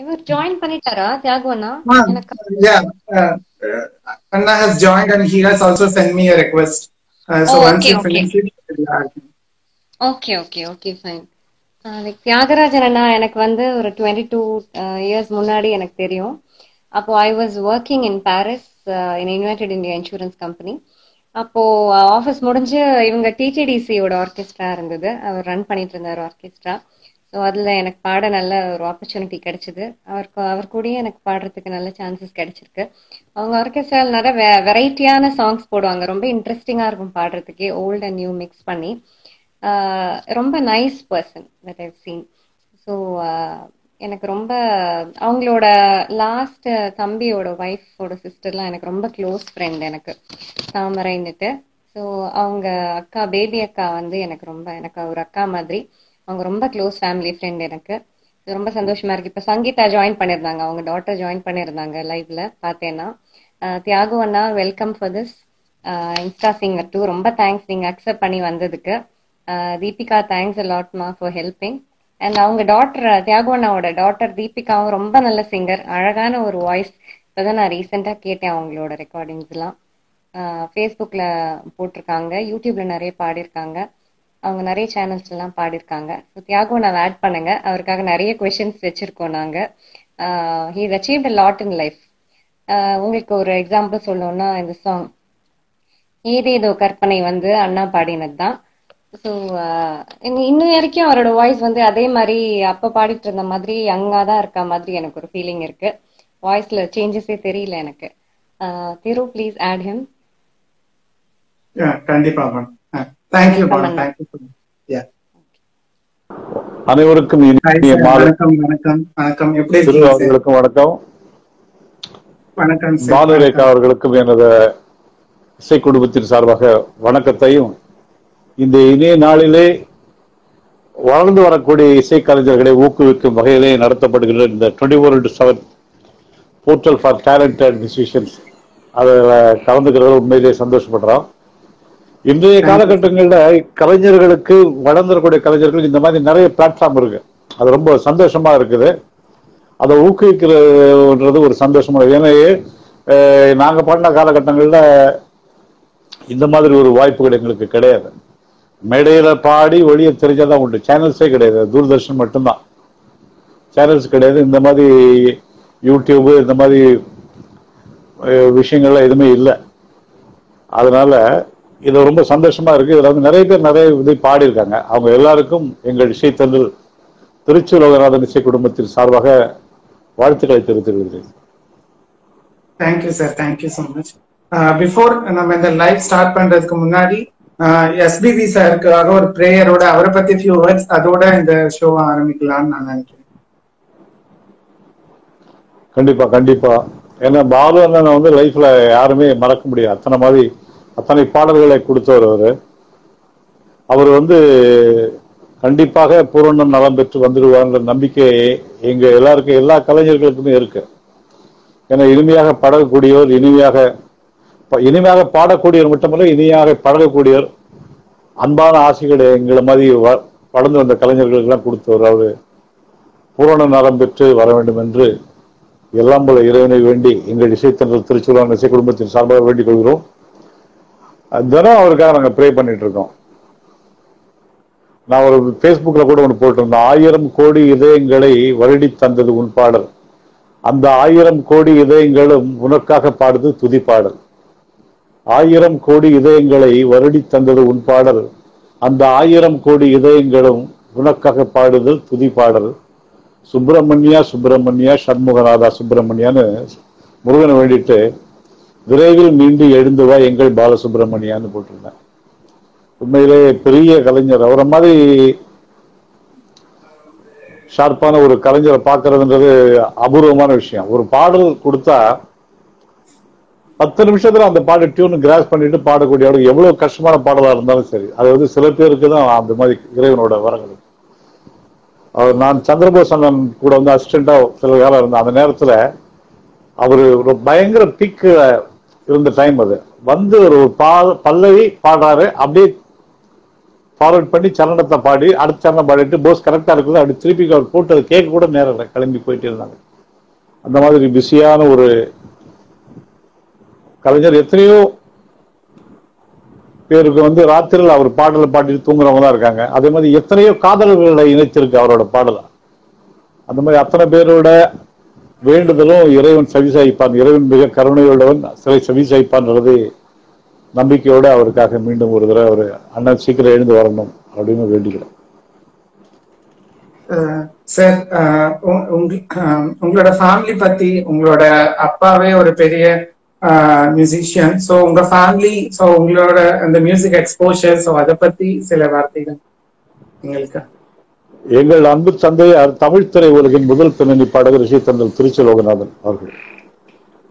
இவர் ஜாயின் பண்ணிட்டாரா தியாகு அண்ணா எனக்கு yeah, uh, Anna has joined and he has also sent me a request. Uh, so Oh, once okay, you okay. it. Okay okay okay fine like Thiyagarajan அண்ணா எனக்கு வந்து ஒரு twenty two years முன்னாடி எனக்கு தெரியும். அப்போ I was working in Paris in United India insurance company அப்போ office முடிஞ்சு இவங்க டிடிடிசியோட ஆர்கெஸ்ட்ரா இருந்தது. அவர் ரன் பண்ணிட்டு இருந்தார் ஆர்கெஸ்ட்ரா ஸோ அதில் எனக்கு பாட நல்ல ஒரு ஆப்பர்ச்சுனிட்டி கிடைச்சிது. அவருக்கு அவர் கூடயே எனக்கு பாடுறதுக்கு நல்ல சான்சஸ் கிடைச்சிருக்கு. அவங்க ஆர்கெஸ்ட்ராவில் நிறைய வெ வெரைட்டியான சாங்ஸ் போடுவாங்க. ரொம்ப இன்ட்ரெஸ்டிங்காக இருக்கும் பாடுறதுக்கே. ஓல்ட் அண்ட் நியூ மிக்ஸ் பண்ணி. ஆஹ் ரொம்ப nice person that I've seen so எனக்கு ரொம்ப அவங்களோட லாஸ்ட் தம்பியோட ஒய்ஃபோட சிஸ்டர்லாம் எனக்கு ரொம்ப க்ளோஸ் ஃப்ரெண்ட் எனக்கு. தாமரைன்னுட்டு. ஸோ அவங்க அக்கா பேபி அக்கா வந்து எனக்கு ரொம்ப எனக்கு ஒரு அக்கா மாதிரி. அவங்க ரொம்ப க்ளோஸ் ஃபேமிலி ஃப்ரெண்ட் எனக்கு. ரொம்ப சந்தோஷமா இருக்கு. இப்போ சங்கீதா ஜாயின் பண்ணியிருந்தாங்க அவங்க டாட்டர் ஜாயின் பண்ணியிருந்தாங்க லைவ்ல பார்த்தேன்னா. தியாகு அண்ணா welcome for this Insta singer too ரொம்ப தேங்க்ஸ் நீங்க அக்செப்ட் பண்ணி வந்ததுக்கு. தீபிகா தேங்க்ஸ் அலாட்மா ஃபார் ஹெல்பிங் அண்ட் அவங்க டாட்டர் தியாகு அண்ணாவோட டாட்டர் தீபிகாவும் ரொம்ப நல்ல சிங்கர் அழகான ஒரு வாய்ஸ் இப்போதான் நான் ரீசெண்டா கேட்டேன் அவங்களோட ரெக்கார்டிங்ஸ்லாம் ஃபேஸ்புக்கில் போட்டிருக்காங்க. யூடியூப்ல நிறைய பாடியிருக்காங்க. அவங்க நிறைய சேனல்ஸ் எல்லாம் பாடியிருக்காங்க. ஸோ தியாகு நான் ஆட் பண்ணுங்க. அவருக்காக நிறைய கொஷின்ஸ் வச்சிருக்கோம் நாங்க. He's a lot in life உங்களுக்கு ஒரு எக்ஸாம்பிள் சொல்லணும்னா இந்த சாங் ஏதேதோ கற்பனை வந்து அண்ணா பாடினது தான் ஸோ uh, இன்னும் வரைக்கும் அவரோட வாய்ஸ் வந்து அதே மாதிரி அப்போ பாடிட்டு இருந்த மாதிரி யங்கா தான் இருக்க மாதிரி எனக்கு ஒரு ஃபீலிங் இருக்கு. வாய்ஸ்ல சேஞ்சஸே தெரியல எனக்கு. Uh, Thiru please add him கண்டிப்பா மேம் அனைவருக்கும் வணக்கம் வணக்கம் வணக்கம். எப்படி அவர்களுக்கும் வணக்கம். வணக்கம் பானுரேகா அவர்களுக்கும் எனது இசை குடும்பத்தின் சார்பாக வணக்கத்தையும் இந்த இனிய நாளிலே வளர்ந்து வரக்கூடிய இசை கலைஞர்களை ஊக்குவிக்கும் வகையிலே நடத்தப்படுகிற இந்த twenty four into seven portal for talented musicians அதில் கலந்துக்கிறது உண்மையிலேயே சந்தோஷப்படுறோம். இன்றைய காலகட்டங்களில் கலைஞர்களுக்கு வளர்ந்துடக்கூடிய கலைஞர்களுக்கு இந்த மாதிரி நிறைய பிளாட்ஃபார்ம் இருக்கு. அது ரொம்ப சந்தோஷமா இருக்குது. அதை ஊக்குவிக்கிறதுன்றது ஒரு சந்தோஷமா ஏன்னா நாங்கள் நாங்க பாடின காலகட்டங்களில் இந்த மாதிரி ஒரு வாய்ப்புகள் எங்களுக்கு கிடையாது. மேடையில பாடி வெளியே தெரிஞ்சாதான் உண்டு. சேனல்ஸே கிடையாது. தூர்தர்ஷன் மட்டும்தான். சேனல்ஸ் கிடையாது. இந்த மாதிரி யூடியூபு இந்த மாதிரி விஷயங்கள்லாம் எதுவுமே இல்லை. அதனால இது ரொம்ப சந்தோஷமா இருக்கு. இதுல வந்து நிறைய பேர் நிறைய இதை பாடியிருக்காங்க. அவங்க எல்லாருக்கும் எங்கள் இசைத்தன்று திருச்சி லோகநாதன் இசை குடும்பத்தின் சார்பாக வாழ்த்துக்களை தெரிவித்துக் கொள்கிறேன். Thank you sir thank you so much before நம்ம இந்த லைவ் ஸ்டார்ட் பண்றதுக்கு முன்னாடி எஸ்பிவி சாருக்காக ஒரு ப்ரேயரோட அவரை பத்தி ஃபியூ வேர்ட்ஸ் அதோட இந்த ஷோ ஆரம்பிக்கலாம்னு நான் நினைக்கிறேன். கண்டிப்பா கண்டிப்பா. ஏன்னா பாலு அண்ணனை வந்து லைஃப்ல யாருமே மறக்க முடியாது. அத்தனை மாதிரி அத்தனை பாடல்களை கொடுத்தவர் அவர். அவர் வந்து கண்டிப்பாக பூரணம் நலம் பெற்று வந்துடுவார்ன்ற நம்பிக்கை எங்க எல்லாருக்கும் எல்லா கலைஞர்களுக்குமே இருக்கு. ஏன்னா இனிமையாக பழகக்கூடியவர் இனிமையாக இனிமையாக பாடக்கூடியவர் மட்டுமல்ல இனிமையாக பழகக்கூடியவர் அன்பான ஆசைகளை எங்களை மாதிரி வளர்ந்து வந்த கலைஞர்களுக்கெல்லாம் கொடுத்தவர் அவர். பூரண நலம் பெற்று வர வேண்டும் என்று எல்லாம் போல இறைவனை வேண்டி எங்கள் இசைத்தன்ற திருச்சூரான இசை குடும்பத்தின் சார்பாக வேண்டிக் கொள்கிறோம். தினம் அவருக்காக நாங்கள் ப்ரே பண்ணிட்டு இருக்கோம் நான் ஒரு ஃபேஸ்புக்கில் கூட ஒன்று போட்டிருந்தேன். ஆயிரம் கோடி இதயங்களை வருடி தந்தது உன் பாடல். அந்த ஆயிரம் கோடி இதயங்களும் உனக்காக பாடுது துதி பாடல். ஆயிரம் கோடி இதயங்களை வருடி தந்தது உன் பாடல். அந்த ஆயிரம் கோடி இதயங்களும் உனக்காக பாடுதல் துதி பாடல். சுப்பிரமணியா சுப்பிரமணியா சண்முகநாதா சுப்பிரமணியான்னு முருகனை வேண்டிட்டு விரைவில் மீண்டு எழுந்து வா எங்கள் பாலசுப்ரமணியான்னு போட்டிருந்தேன். உண்மையிலே பெரிய கலைஞர். அவரை மாதிரி ஷார்ப்பான ஒரு கலைஞரை பார்க்கறதுன்றது அபூர்வமான விஷயம். ஒரு பாடல் கொடுத்தா பத்து நிமிஷத்துல அந்த பாட்டு டியூன் கிராஸ் பண்ணிட்டு பாடக்கூடிய அளவுக்கு எவ்வளவு கஷ்டமான பாடலா இருந்தாலும் சரி அது வந்து சில பேருக்கு தான் அந்த மாதிரி இறைவனோட வரங்கள். அவர் நான் சந்திரபோஸ் அண்ணன் கூட வந்து அசிஸ்டண்டா சில காலம் இருந்தேன். அந்த நேரத்துல அவரு ஒரு பயங்கர பீக் இருந்த டைம் அது. வந்து ஒரு பா பல்லவி பாடுறாரு. அப்படியே ஃபார்வர்ட் பண்ணி சரணத்தை பாடி அடுத்த சரணம் பாடிட்டு போஸ் கரெக்டாக இருக்குது அப்படி திருப்பி அவர் போட்டு அதை கேட்க கூட நேரம் இல்லை. கிளம்பி போயிட்டு இருந்தாங்க. அந்த மாதிரி பிஸியான ஒரு கலைஞர். எத்தனையோ பேருக்கு வந்து ராத்திரியில் அவர் பாடலை பாடிட்டு தூங்குறவங்க தான் இருக்காங்க. அதே மாதிரி எத்தனையோ காதலர்களை இணைச்சிருக்கு அவரோட பாடலை. அந்த மாதிரி அத்தனை பேரோட வேண்டுதலும் இறைவன் செவிசாய்ப்பான் இறைவன் மிக கருணையுள்ளவன் சிலை செவிசாய்ப்பான்றது நம்பிக்கையோடு அவருக்காக மீண்டும் ஒரு தடவை அவர் அண்ணன் சீக்கிரம் எழுந்து வரணும் அப்படின்னு வேண்டிக்கிறோம். சார் உங்களோட ஃபேமிலி பத்தி உங்களோட அப்பாவே ஒரு பெரிய மியூசிஷியன் ஸோ உங்க ஃபேமிலி ஸோ உங்களோட அந்த மியூசிக் எக்ஸ்போஷர் ஸோ அதை பத்தி சில வார்த்தைகள் எங்களுக்கு. எங்கள் அன்பு தந்தை தமிழ் திரை உலகின் முதல் பின்னணி பாடகர் இசைத்தந்தல் திருச்சி லோகநாதன் அவர்கள்.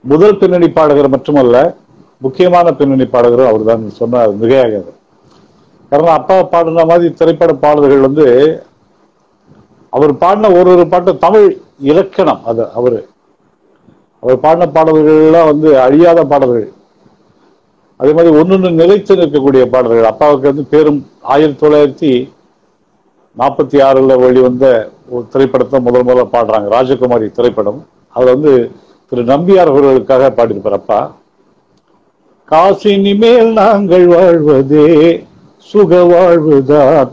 முதல் பின்னணி பாடகர் மட்டுமல்ல முக்கியமான பின்னணி பாடகரும் அவர் தான் சொன்னார் மிகையாகாது. காரணம் அப்பா பாடின மாதிரி திரைப்பட பாடல்கள் வந்து அவர் பாடின ஒரு ஒரு பாட்டு தமிழ் இலக்கணம் அது அவரு. அவர் பாடின பாடல்கள்லாம் வந்து அழியாத பாடல்கள். அதே மாதிரி ஒன்னொன்று நிலைத்து நிற்கக்கூடிய பாடல்கள். அப்பாவுக்கு வந்து பேரும் ஆயிரத்தி தொள்ளாயிரத்தி நாற்பத்தி ஆறுல வெளிவந்த ஒரு திரைப்படத்தை முதல் முதல்ல பாடுறாங்க. ராஜகுமாரி திரைப்படம். அது வந்து திரு நம்பியார் அவர்களுக்காக பாடியிருப்பார். அப்பா காசினி மேல் நாங்கள் வாழ்வதே சுக வாழ்வுதான்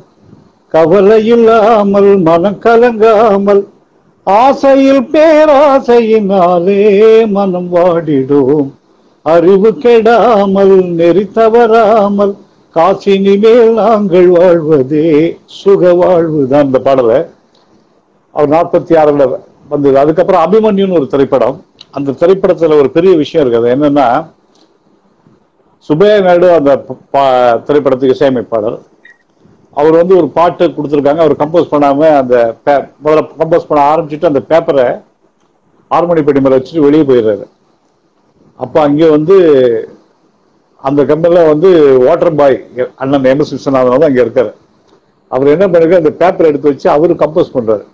கவலை இல்லாமல் மனம் கலங்காமல் ஆசையில் பேராசையினாலே மனம் வாடிடும். அறிவு கெடாமல் நெறி தவறாமல் காசினி மேல் நாங்கள் வாழ்வதே சுக வாழ்வுதான் இந்த பாடலை. அவர் நாற்பத்தி ஆறுல வந்தது. அதுக்கப்புறம் அபிமன்யுன்னு ஒரு திரைப்படம். அந்த திரைப்படத்துல ஒரு பெரிய விஷயம் இருக்குது என்னன்னா சுபையா நாயுடு அந்த பா- திரைப்படத்துக்கு இசையமைப்பாளர். அவர் வந்து ஒரு பாட்டு கொடுத்துருக்காங்க. அவர் கம்போஸ் பண்ணாம அந்த பே- முதல்ல கம்போஸ் பண்ண ஆரம்பிச்சுட்டு அந்த பேப்பரை ஆறுமணி பெட்டி மேல வச்சுட்டு வெளியே போயிடுறாரு. அப்போ அங்கே வந்து அந்த கம்பெனில வந்து வாட்டர் பாய் அண்ணன் எம் எஸ் விஸ்வநாதன் தான் அங்க இருக்காரு. அவர் என்ன பண்ணிருக்காரு அந்த பேப்பர் எடுத்து வச்சு அவர் கம்போஸ் பண்றாரு.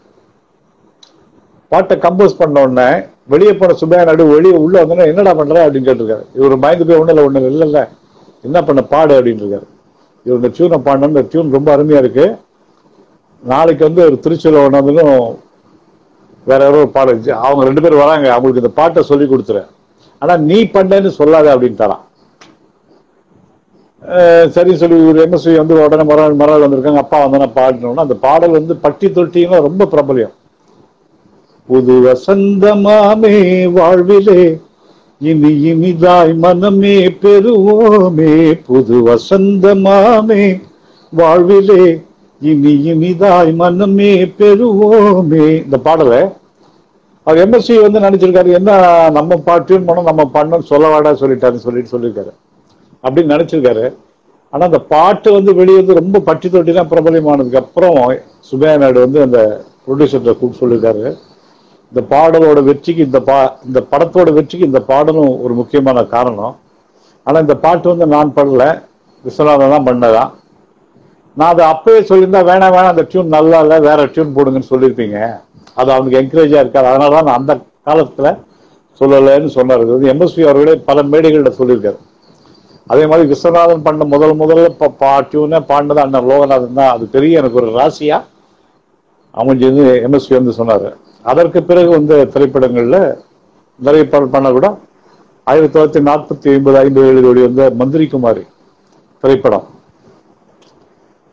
பாட்டை கம்போஸ் பண்ண உடனே வெளியே போன சுபையா நாயுடு வெளியே உள்ள வந்தோடனே என்னடா பண்ற அப்படின்னு கேட்டிருக்காரு. இவர் பயந்து போய் ஒண்ணு இல்லை ஒண்ணு இல்லை இல்ல என்ன பண்ண பாடு அப்படின்னு இருக்காரு. இவர் இந்த டியூனை பாடணும் இந்த டியூன் ரொம்ப அருமையா இருக்கு. நாளைக்கு வந்து ஒரு திருச்சியில் ஒன்றாந்ததும் வேற யாரோ ஒரு பாடம் இருந்துச்சு. அவங்க ரெண்டு பேரும் வராங்க அவங்களுக்கு இந்த பாட்டை சொல்லி கொடுத்துரு ஆனா நீ பண்ணேன்னு சொல்லாத அப்படின்ட்டாராம். சரி சொல்லி ஒரு எம்எஸ்வி வந்து உடனே மறுநாள் மறுநாள் வந்திருக்காங்க அப்பா வந்தோன்னா பாடினோம்னா அந்த பாடல் வந்து பட்டி தொட்டியெல்லாம் ரொம்ப பிரபலியம். புது வசந்தமாமே வாழ்விலே இனி இனிதாய் மனமே பெறுவோமே. புது வசந்தமாமே வாழ்விலே இனி இனிதாய் மனமே பெறுவோமே. இந்த பாடலை அவர் எம்எஸ்சி வந்து நினைச்சிருக்காரு என்ன நம்ம பாட்டியும் பண்ணோம் நம்ம பண்ணோம் சொல்ல வாடா சொல்லிட்டாருன்னு சொல்லிட்டு சொல்லியிருக்காரு. அப்படின்னு நினைச்சிருக்காரு. ஆனா அந்த பாட்டு வந்து வெளியே வந்து ரொம்ப பட்டி தொட்டிலாம் பிரபலமானதுக்கு அப்புறம் சுபையா நாயுடு வந்து அந்த ப்ரொடியூசர்கிட்ட கூப்பிட்டு சொல்லியிருக்காரு இந்த பாடலோட வெற்றிக்கு இந்த பா இந்த படத்தோட வெற்றிக்கு இந்த பாடலும் ஒரு முக்கியமான காரணம். ஆனா இந்த பாட்டு வந்து நான் பண்ணல. விஸ்வநாதன் தான் பண்ணதான் நான் அதை அப்பவே சொல்லியிருந்தா வேணாம் வேணாம் அந்த டியூன் நல்லா இல்லை வேற டியூன் போடுங்கன்னு சொல்லியிருப்பீங்க. அது அவனுக்கு என்கரேஜா இருக்காது. அதனால தான் நான் அந்த காலத்துல சொல்லலைன்னு சொன்னார். இது வந்து எம்எஸ்வி அவர்களே பல மேடைகளில் சொல்லியிருக்காரு. அதே மாதிரி விஸ்வநாதன் பண்ண முதல் முதல்ல பா- பா டியூனை பாடினது அண்ணன் லோகநாதன் தான். அது பெரிய எனக்கு ஒரு ராசியா அமைஞ்சது எம்எஸ்வி வந்து சொன்னார். அதற்கு பிறகு வந்த திரைப்படங்களில் நிறைய பாடல் பண்ண கூட ஆயிரத்தி தொள்ளாயிரத்தி நாற்பத்தி ஐம்பது ஐம்பது ஏழு வெளி வந்த மந்திரி குமாரி திரைப்படம்.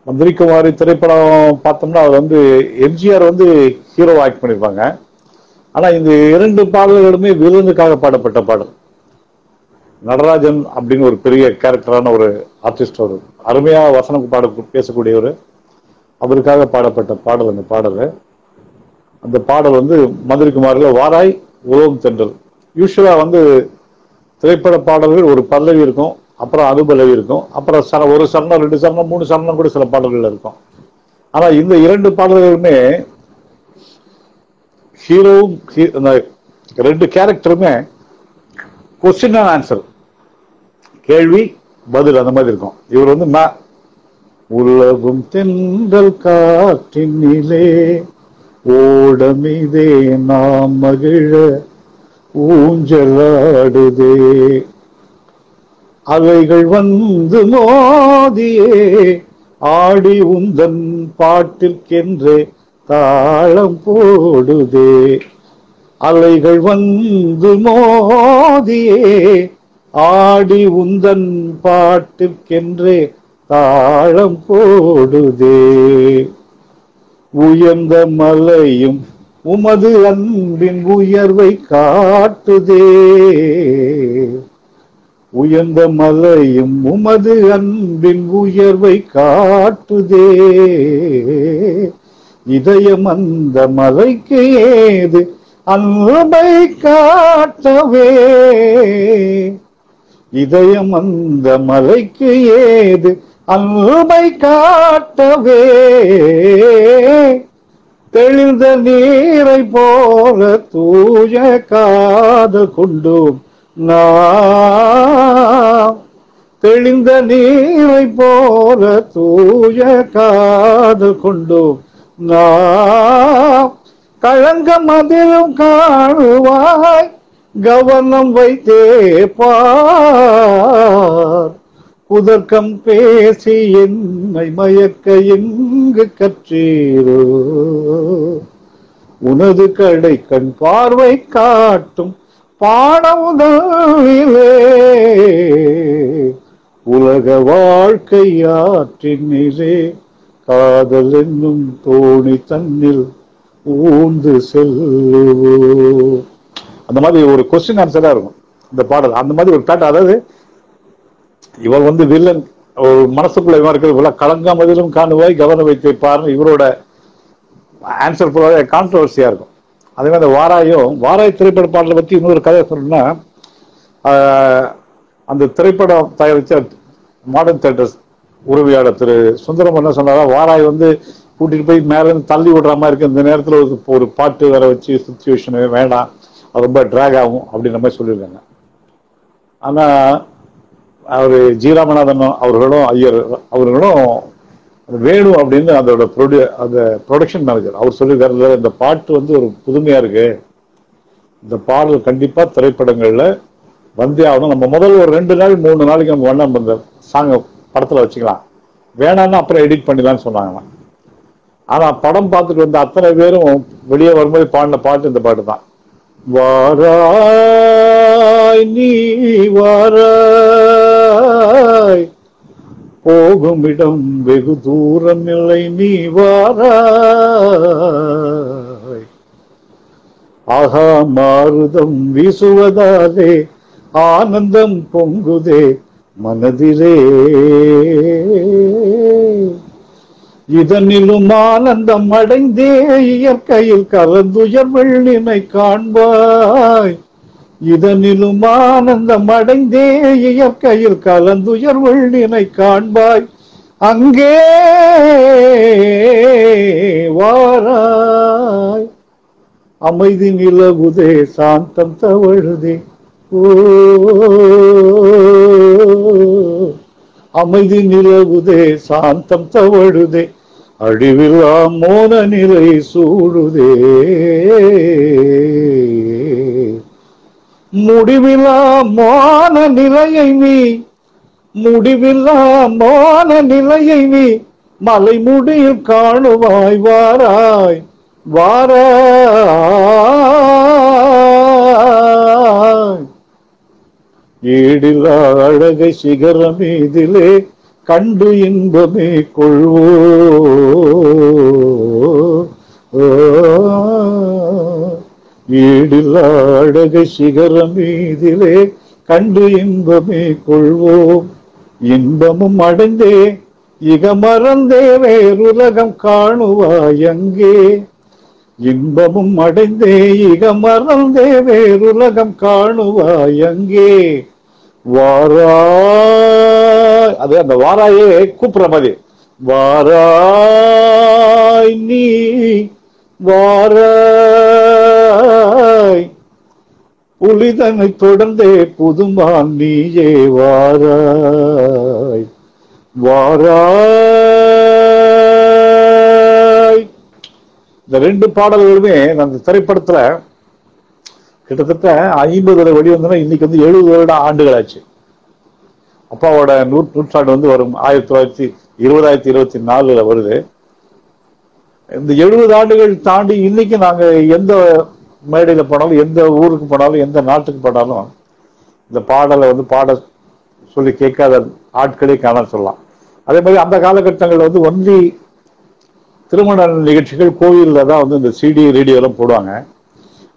மந்திரி குமாரி திரைப்படம் பார்த்தோம்னா அவர் வந்து எம்ஜிஆர் வந்து ஹீரோ ஆக்ட் பண்ணியிருப்பாங்க ஆனால் இந்த இரண்டு பாடல்களுமே விருதுக்காக பாடப்பட்ட பாடல். நடராஜன் அப்படின்னு ஒரு பெரிய கேரக்டரான ஒரு ஆர்டிஸ்ட் அவர். அருமையாக வசனம் பாட பேசக்கூடியவர். அவருக்காக பாடப்பட்ட பாடல் அந்த பாடல். அந்த பாடல் வந்து மதுரை குமாரில் வாராய் உலகம் தென்றல். யூஸ்வலாக வந்து திரைப்பட பாடல்கள் ஒரு பல்லவி இருக்கும் அப்புறம் அனுபலவி இருக்கும் அப்புறம் சர ஒரு சரணம் ரெண்டு சரணம் மூணு சரணம் கூட சில பாடல்கள் இருக்கும். ஆனால் இந்த இரண்டு பாடல்களுமே ஹீரோவும் ஹீ- அந்த ரெண்டு கேரக்டருமே கொஸ்டின் அண்ட் ஆன்சர் கேள்வி பதில் அந்த மாதிரி இருக்கும். இவர் வந்து ம- உலகும் தென்றல் காற்றினிலே ஓடமிதே நாம் மகிழ ஊஞ்சலாடுதே அலைகள் வந்து மோதியே ஆடி உந்தன் பாட்டிற்கென்று தாளம் போடுதே. அலைகள் வந்து மோதியே ஆடி உந்தன் பாட்டிற்கென்றே தாழம் போடுதே. உயர்ந்த மலையும் உமது அன்பின் உயர்வை காட்டுதே. உயர்ந்த மலையும் உமது அன்பின் உயர்வை காட்டுதே. இதயம் அந்த மலைக்கு ஏது அன்பை காட்டவே. இதயம் அந்த மலைக்கு ஏது? அன்பை காட்டவே. தெளிந்த நீரை போல தூய காதல் கொண்டோம் நாம். தெளிந்த நீரை போல தூய காதல் கொண்டோம் நாம். களங்கம் மதிலும் காணுவாய் கவனம் வைத்தே பார். புதர்க்கம் பேசி என்னை மயக்க எங்கு கற்றீரோ. உனது கடை கண் பார்வை காட்டும் பாடமுதலே உலக வாழ்க்கை ஆற்றினிலே காதல் என்னும் தோணி தன்னில் ஊந்து செல்லுவோ. அந்த மாதிரி ஒரு கொஸ்டின் ஆன்சராக இருக்கும். இந்த பாடல். அந்த மாதிரி ஒரு பேட்டர் அதாவது இவர் வந்து வில்லன் ஒரு மனசுக்குள்ள இவன் இருக்கிறது போல கலங்காமதிலும் காணுவாய் கவனம் வைத்து பாருங்க இவரோட ஆன்சர் ஃபுல்லாக கான்ட்ரவர்சியாக இருக்கும். அதே மாதிரி அந்த வாராயும் வாராய் திரைப்பட பாடலை பற்றி இன்னொரு கதை சொல்லணும்னா அந்த திரைப்படம் தயாரித்த மாடர்ன் தேட்டர்ஸ் உறவியாளர் திரு சுந்தரம் என்ன சொன்னாரா வாராய் வந்து கூட்டிகிட்டு போய் மேல தள்ளி விடுற மாதிரி இருக்கு. இந்த நேரத்தில் ஒரு ஒரு பாட்டு வேற வச்சு சுச்சுவேஷன் வேண்டாம். ரொம்ப ட்ராக் ஆகும் அப்படின்ற மாதிரி சொல்லியிருக்காங்க. ஆனால் அவர் ஜி ராமநாதன் அவர்களும் ஐயர் அவர்களும் வேணும் அப்படின்னு அதோட ப்ரொடியூ அந்த ப்ரொடக்ஷன் மேனேஜர் அவர் சொல்லியிருக்காரு இந்த பாட்டு வந்து ஒரு புதுமையாக இருக்கு. இந்த பாடல் கண்டிப்பாக திரைப்படங்களில் வந்தே ஆகணும் நம்ம முதல்ல ஒரு ரெண்டு நாள் மூணு நாளைக்கு நம்ம வேணா நம்ம இந்த சாங்க படத்தில் வச்சுக்கலாம். வேணாம்னா அப்புறம் எடிட் பண்ணிடலாம்னு சொன்னாங்களாம். ஆனால் படம் பார்த்துட்டு வந்த அத்தனை பேரும் வெளியே வரும்போது பாடின பாட்டு இந்த பாட்டு தான். வாராய் நீ வாராய். போகும் இடம் வெகு தூரம் இல்லை நீ வாராய். ஆகா மாறுதம் வீசுவதாலே ஆனந்தம் பொங்குதே மனதிலே. இதனிலும் ஆனந்தம் அடைந்தே இயற்கையில் கலந்துயர் வெள்ளினை காண்பாய். இதனிலும் ஆனந்தம் அடைந்தே இயற்கையில் கலந்துயர் வெள்ளினை காண்பாய். அங்கே வாராய். அமைதி நிலவுதே சாந்தம் தவழுதே. ஓ. அமைதி நிலவுதே சாந்தம் தவழுதே. அழிவில்லா மோன நிலை சூடுதே. முடிவில்லா மோன நிலையை நீ முடிவில்லா மோன நிலையை நீ மலைமுடியில் காணுவாய் வாராய் வாராய். ஈடில்லா அழகை சிகரம் இதிலே கண்டு இன்பமே கொள்வோ ஈடில்லா அழகை சிகரம் மீதிலே கண்டு இன்பமே கொள்வோம். இன்பமும் அடைந்தே இக மறந்தே வேறுலகம் காணுவாய் அங்கே. இன்பமும் அடைந்தே இக மறந்தே வேறுலகம் காணுவாய் அங்கே. வாராய் அது அந்த வாராயே கூப்பிடுற மாதிரி. வாராய் நீ வாராய். புலிதனை தொடர்ந்தே புதுமான் நீயே வாராய். வாராய். இந்த ரெண்டு பாடல்களுமே அந்த திரைப்படத்துல கிட்டத்தட்ட ஐம்பதுல வெளிவந்தனா. இன்னைக்கு வந்து எழுபது வருட ஆண்டுகள் ஆச்சு அப்பாவோட நூற் நூற்றாண்டு வந்து வரும். ஆயிரத்தி தொள்ளாயிரத்தி இருபதாயிரத்தி இருபத்தி நாலுல வருது. இந்த எழுபது ஆண்டுகள் தாண்டி இன்னைக்கு நாங்க எந்த மேடையில போனாலும் எந்த ஊருக்கு போனாலும் எந்த நாட்டுக்கு போனாலும் இந்த பாடலை வந்து பாட சொல்லி கேட்காத ஆட்களே காண சொல்லலாம். அதே மாதிரி அந்த காலகட்டங்களில் வந்து ஒன்லி திருமண நிகழ்ச்சிகள் கோயிலில் தான் வந்து இந்த சிடி ரேடியோலாம் போடுவாங்க.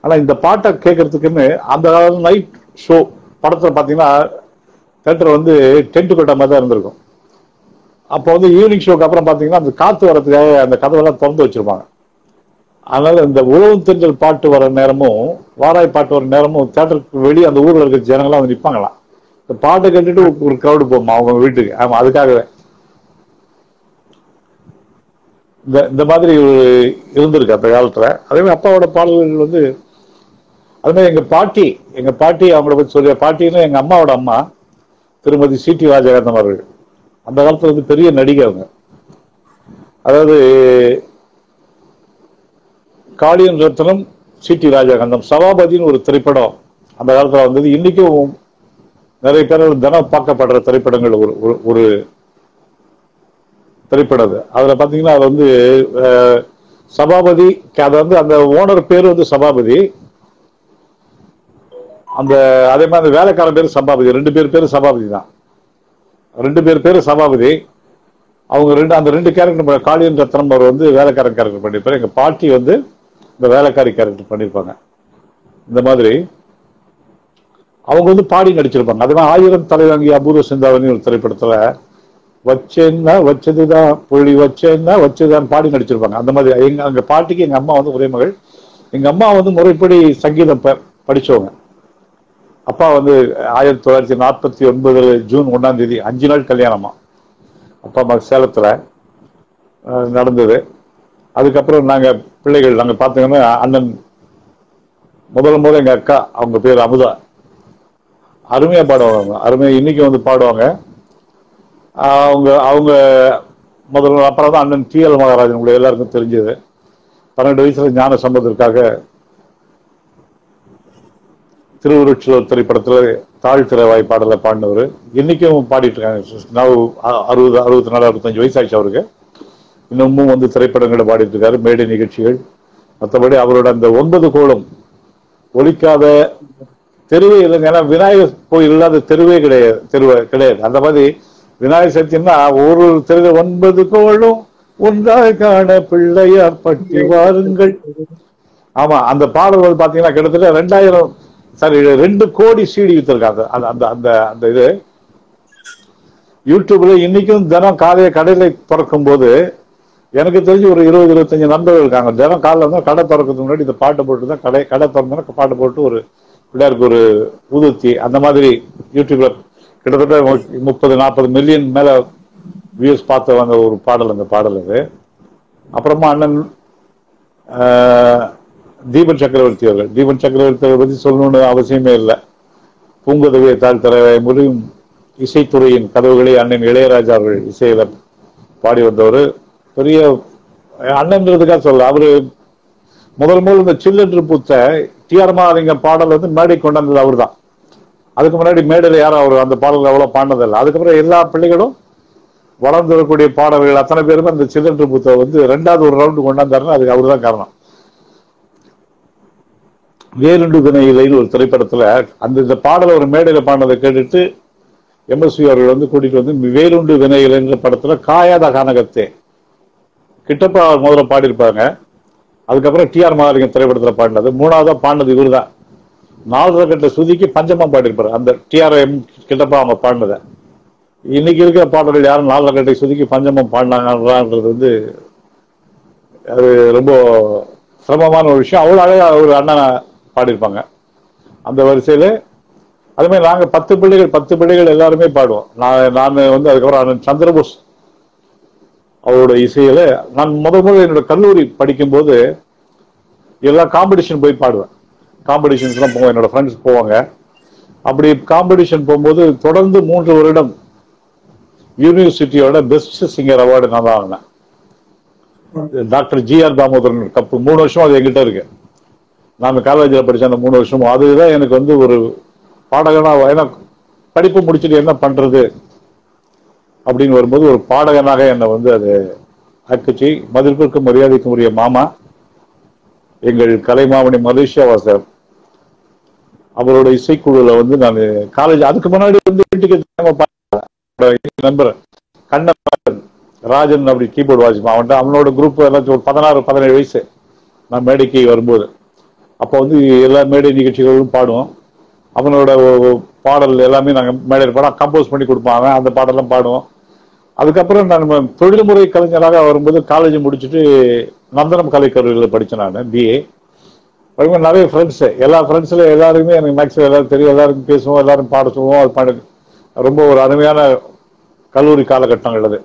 ஆனால் இந்த பாட்டை கேட்கறதுக்குன்னு அந்த காலம் நைட் ஷோ படத்தில் பார்த்தீங்கன்னா தேட்டர் வந்து டென்ட் கொட்ட மாதிரி தான் இருந்திருக்கும். அப்போ வந்து ஈவினிங் ஷோக்கு அப்புறம் பார்த்தீங்கன்னா அந்த காற்று வரதுக்காக அந்த கதவெல்லாம் திறந்து வச்சிருப்பாங்க. அதனால இந்த உழவு தென்றல் பாட்டு வர நேரமும் வாராய் பாட்டு வர நேரமும் தேட்டருக்கு வெளியே அந்த ஊரில் இருக்க ஜனங்களாம் வந்து நிற்பாங்களாம் இந்த பாட்டை கேட்டுட்டு ஒரு க்ரௌடு போமா அவங்க வீட்டுக்கு? ஆமா அதுக்காகவே. இந்த இந்த மாதிரி ஒரு இருந்திருக்கு அந்த காலத்துல. அதேமாதிரி அப்பாவோட பாடல்கள் வந்து அதுமாதிரி எங்கள் எங்க பாட்டி எங்க பாட்டி அவங்கள பத்தி சொல்லிய பாட்டின்னு எங்க அம்மாவோட அம்மா திருமதி சிடி ராஜகாந்தம் அவர்கள். அந்த காலத்துல வந்து பெரிய நடிகை அவங்க. அதாவது காளியன் ரத்னம் சிடி ராஜகாந்தம் சபாபதினு ஒரு திரைப்படம் அந்த காலத்துல வந்தது. இன்னைக்கும் நிறைய பேர் தினம் பார்க்கப்படுற திரைப்படங்கள் ஒரு ஒரு- திரைப்படம் அது. அதுல பாத்தீங்கன்னா அது வந்து சபாபதி அது வந்து அந்த ஓனர் பேர் வந்து சபாபதி. அந்த அதே மாதிரி அந்த வேலைக்காரன் பேர் சபாபதி. ரெண்டு பேர் பேரு சபாபதி தான். ரெண்டு பேர் பேர் சபாபதி. அவங்க ரெண்டு அந்த ரெண்டு கேரக்டர் காளியன் ரத்னம் அவர் வந்து வேலைக்காரன் கேரக்டர் பண்ணியிருப்பார் எங்கள் பாட்டி வந்து இந்த வேலைக்காரி கேரக்டர் பண்ணியிருப்பாங்க இந்த மாதிரி. அவங்க வந்து பாடி நடிச்சிருப்பாங்க. அதே மாதிரி ஆயிரம் தலைவாங்கி அபூர்வ சிந்தாவணி ஒரு திரைப்படத்தில் வச்சேன்னா வச்சதுதான் புள்ளி வச்சேன்னா வச்சதுதான் பாடி நடிச்சிருப்பாங்க. அந்த மாதிரி எங்க அங்க பாட்டிக்கு எங்க அம்மா வந்து ஒரே மகள். எங்க அம்மா வந்து முறைப்படி சங்கீதம் ப- படிச்சவங்க. அப்பா வந்து ஆயிரத்தி தொள்ளாயிரத்தி நாற்பத்தி ஒன்பதுல ஜூன் ஒன்றாம் தேதி அஞ்சு நாள் கல்யாணமா? அப்பா அம்மா சேலத்தில் நடந்தது. அதுக்கப்புறம் நாங்கள் பிள்ளைகள் நாங்கள் பார்த்தீங்கன்னா அண்ணன் முதல் முதல் எங்கள் அக்கா அவங்க பேர் அமுதா. அருமையாக பாடுவாங்க. அருமையாக இன்றைக்கி இன்னைக்கு வந்து பாடுவாங்க. அவங்க அவங்க முதல்ல அப்புறம் தான் அண்ணன் டி எல் மகாராஜன் உங்களுக்கு எல்லாருக்கும் தெரிஞ்சது. பன்னெண்டு வயசில் ஞான சம்பவத்திற்காக திருவுருட்சூர் திரைப்படத்துல தாழ் திறவாய் பாடல பாடினவர். இன்னைக்கும் பாடிட்டு இருக்காங்க நான் அறுபது அறுபத்தி நாலு அறுபத்தஞ்சு வயசாச்சு அவருக்கு. இன்னமும் வந்து திரைப்படங்களை பாடிட்டு இருக்காரு மேடை நிகழ்ச்சிகள். மற்றபடி அவரோட அந்த ஒன்பது கோளம் ஒலிக்காத தெருவே இல்லைங்க. ஏன்னா விநாயகர் கோயில் இல்லாத தெருவே கிடையாது தெருவே கிடையாது. அந்த மாதிரி விநாயகர் சதுர்த்தின்னா ஒரு ஒரு தெருவில் ஒன்பது கோளும் ஒன்றாக காண பிள்ளையார் பட்டி வாருங்கள். ஆமா அந்த பாடல் வந்து பாத்தீங்கன்னா கிட்டத்தட்ட ரெண்டாயிரம் சாரி ரெண்டு கோடி சீடி வித்துருக்காங்க. அந்த அந்த அந்த அந்த இது. யூடியூப்ல இன்னைக்கும் தினம் காலையில கடையில திறக்கும் போது எனக்கு தெரிஞ்சு ஒரு இருபது இருபத்தஞ்சு நண்பர்கள் இருக்காங்க. தினம் காலைல இருந்தால் கடை திறக்கிறதுக்கு முன்னாடி இந்த பாட்டு போட்டு தான் கடை கடை திறந்தோன்னா பாட்டு போட்டு ஒரு பிள்ளையாருக்கு ஒரு ஊதுத்தி அந்த மாதிரி யூடியூப்ல கிட்டத்தட்ட முப்பது நாற்பது மில்லியன் மேல வியூஸ் பார்த்த வந்த ஒரு பாடல் அந்த பாடல் அது. அப்புறமா அண்ணன் தீபன் சக்கரவர்த்தி அவர்கள். தீபன் சக்கரவர்த்தி அவர்கள் பத்தி சொல்லணும்னு அவசியமே இல்லை. பூங்குதவியை தாழ்த்தர முடியும் இசைத்துறையின் கதவுகளை அண்ணன் இளையராஜா அவர்கள் இசையில பாடி வந்தவர். பெரிய அண்ணன்றதுக்காக சொல்ல அவரு முதல் முதல் இந்த சில்லன்று பூத்த டிஆர் மாலிங்க பாடல் வந்து மேடை கொண்டாந்தது அவர் தான் அதுக்கு முன்னாடி மேடையில் யாரும் அவர் அந்த பாடல் அவ்வளவு பாடினதில்லை. அதுக்கப்புறம் எல்லா பிள்ளைகளும் வளர்ந்து வரக்கூடிய பாடல்கள் அத்தனை பேருமே அந்த சில்லன்று பூத்த வந்து ரெண்டாவது ஒரு ரவுண்டு கொண்டாந்தாருன்னா அதுக்கு அவர் தான் காரணம். வேலுண்டு தின இலைன்னு ஒரு திரைப்படத்தில் அந்த இந்த பாடலை ஒரு மேடையில் பாடினதை கேட்டுட்டு எம்எஸ்வி அவர்கள் வந்து கூட்டிகிட்டு வந்து வேலுண்டு வினை இலைன்ற படத்தில் காயாத கானகத்தே. கிட்டப்பா முதல்ல பாடியிருப்பாங்க. அதுக்கப்புறம் டிஆர் மகாலிங்கம் திரைப்படத்தில் பாடினது. மூணாவதாக பாடினது இவர் தான் நாலரை கட்ட சுதிக்கு பஞ்சமா பாடியிருப்பார். அந்த டிஆர்எம் கிட்டப்பா அவங்க பாடினதை. இன்னைக்கு இருக்கிற பாடல்கள் யாரும் நாலரை கட்டை சுதிக்கு பஞ்சமம் பாடினாங்கன்றது வந்து அது ரொம்ப சிரமமான ஒரு விஷயம். அவ்வளோ அழகாக ஒரு அண்ணன் பாடியிருப்பாங்க. அந்த வரிசையில் அதே மாதிரி பத்து பிள்ளைகள் பத்து பிள்ளைகள் எல்லாருமே பாடுவோம். நான் நான் வந்து அதுக்கப்புறம் அண்ணன் சந்திரபோஸ் அவரோட இசையில் நான் முத முதல் என்னோட கல்லூரி படிக்கும்போது எல்லா காம்படிஷன் போய் பாடுவேன். காம்படிஷன்ஸ்லாம் போவோம் என்னோட ஃப்ரெண்ட்ஸ் போவாங்க. அப்படி காம்படிஷன் போகும்போது தொடர்ந்து மூன்று வருடம் யூனிவர்சிட்டியோட பெஸ்ட் சிங்கர் அவார்டு நான் தான் ஆனேன். Doctor G R Damodaran cup. மூணு வருஷம் அது எங்கிட்ட இருக்கு. நான் காலேஜில் படித்த அந்த மூணு வருஷமும் அதுதான் எனக்கு வந்து ஒரு பாடகனாக ஏன்னா படிப்பு முடிச்சுட்டு என்ன பண்ணுறது அப்படின்னு வரும்போது ஒரு பாடகனாக என்னை வந்து அது ஆக்குச்சு. மதிப்பிற்கும் மரியாதைக்கும் உரிய மாமா. எங்கள் கலைமாமணி மலேசியா வாசர் அவரோட இசைக்குழுல வந்து நான் காலேஜ் அதுக்கு முன்னாடி வந்து வீட்டுக்கு தெரியாம நண்பர் கண்ணன் ராஜன் அப்படி கீபோர்டு வாசிப்பான். அவன்கிட்ட அவனோட குரூப் எல்லாம் ஒரு பதினாறு பதினேழு வயசு. நான் மேடைக்கு வரும்போது. அப்போ வந்து எல்லா மேடை நிகழ்ச்சிகளும் பாடுவோம். அவனோட பாடல் எல்லாமே நாங்கள் மேடையில் பாடம் கம்போஸ் பண்ணி கொடுப்பான் அவன் அந்த பாடலாம் பாடுவோம் அதுக்கப்புறம் நான் தொழில்முறை கலைஞராக வரும்போது காலேஜ் முடிச்சுட்டு நந்தனம் கலைக்கல்லூரியில் படித்தேன் நான் பிஏ அதுமாதிரி நிறைய ஃப்ரெண்ட்ஸு எல்லா ஃப்ரெண்ட்ஸில் எல்லாருமே எனக்கு மேக்ஸிமம் எல்லாரும் தெரியும். எல்லாருக்கும் பேசுவோம் எல்லாரும் பாட சொல்லுவோம். அது பாடு ரொம்ப ஒரு அருமையான கல்லூரி காலகட்டங்கள் அது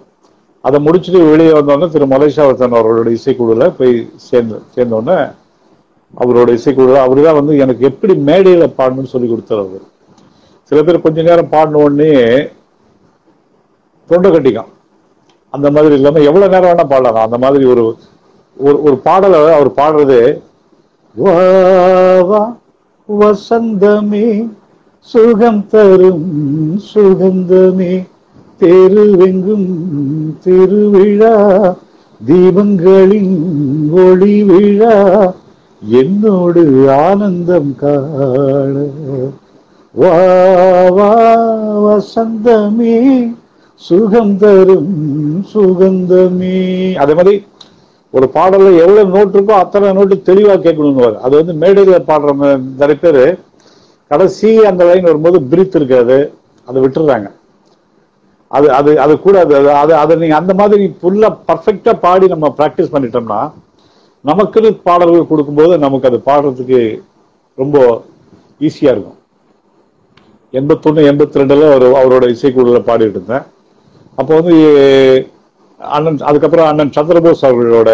அதை முடிச்சுட்டு வெளியே வந்தோடனே திரு. மலேசியாவர்த்தன் அவர்களோட இசைக்குழுல போய் சேர்ந்து சேர்ந்தோடனே அவரோட இசைக்குழு அவரு தான் வந்து எனக்கு எப்படி மேடையில் பாடணும்னு சொல்லி கொடுத்தார் அவர். சில பேர் கொஞ்ச நேரம் பாடின உடனே தொண்டை கட்டிக்கும் அந்த மாதிரி இல்லாமல் எவ்வளோ நேரம் வேணால் பாடலாம். அந்த மாதிரி ஒரு ஒரு ஒரு பாடலை அவர் பாடுறது வா வா வசந்தமே சுகம் தரும் சுகந்தமே தெருவெங்கும் திருவிழா தீபங்களின் ஒளி விழா என்னோடு ஆனந்தம் காண. வா வா வசந்தமே சுகம் தரும் சுகந்தமே. அதே மாதிரி ஒரு பாடல்ல எவ்வளவு நோட் இருக்கோ அத்தனை நோட்டு தெளிவா கேட்கணும்னு அது வந்து மேடையில பாடுற நிறைய பேரு கடைசி அந்த லைன் வரும்போது பிரித் இருக்காது அதை விட்டுறாங்க. அது அது அது கூட அது அது- அது அதை நீங்க அந்த மாதிரி ஃபுல்லா பர்ஃபெக்டா பாடி நம்ம ப்ராக்டிஸ் பண்ணிட்டோம்னா நமக்குன்னு பாடல்கள் கொடுக்கும்போது நமக்கு அது பாடுறதுக்கு ரொம்ப ஈஸியாக இருக்கும். எண்பத்தொன்று எண்பத்தி ரெண்டில் அவர் அவரோட இசைக்குழுவில் பாடிட்டு இருந்தேன். அப்போ வந்து அண்ணன் அதுக்கப்புறம் அண்ணன் சந்திரபோஸ் அவர்களோட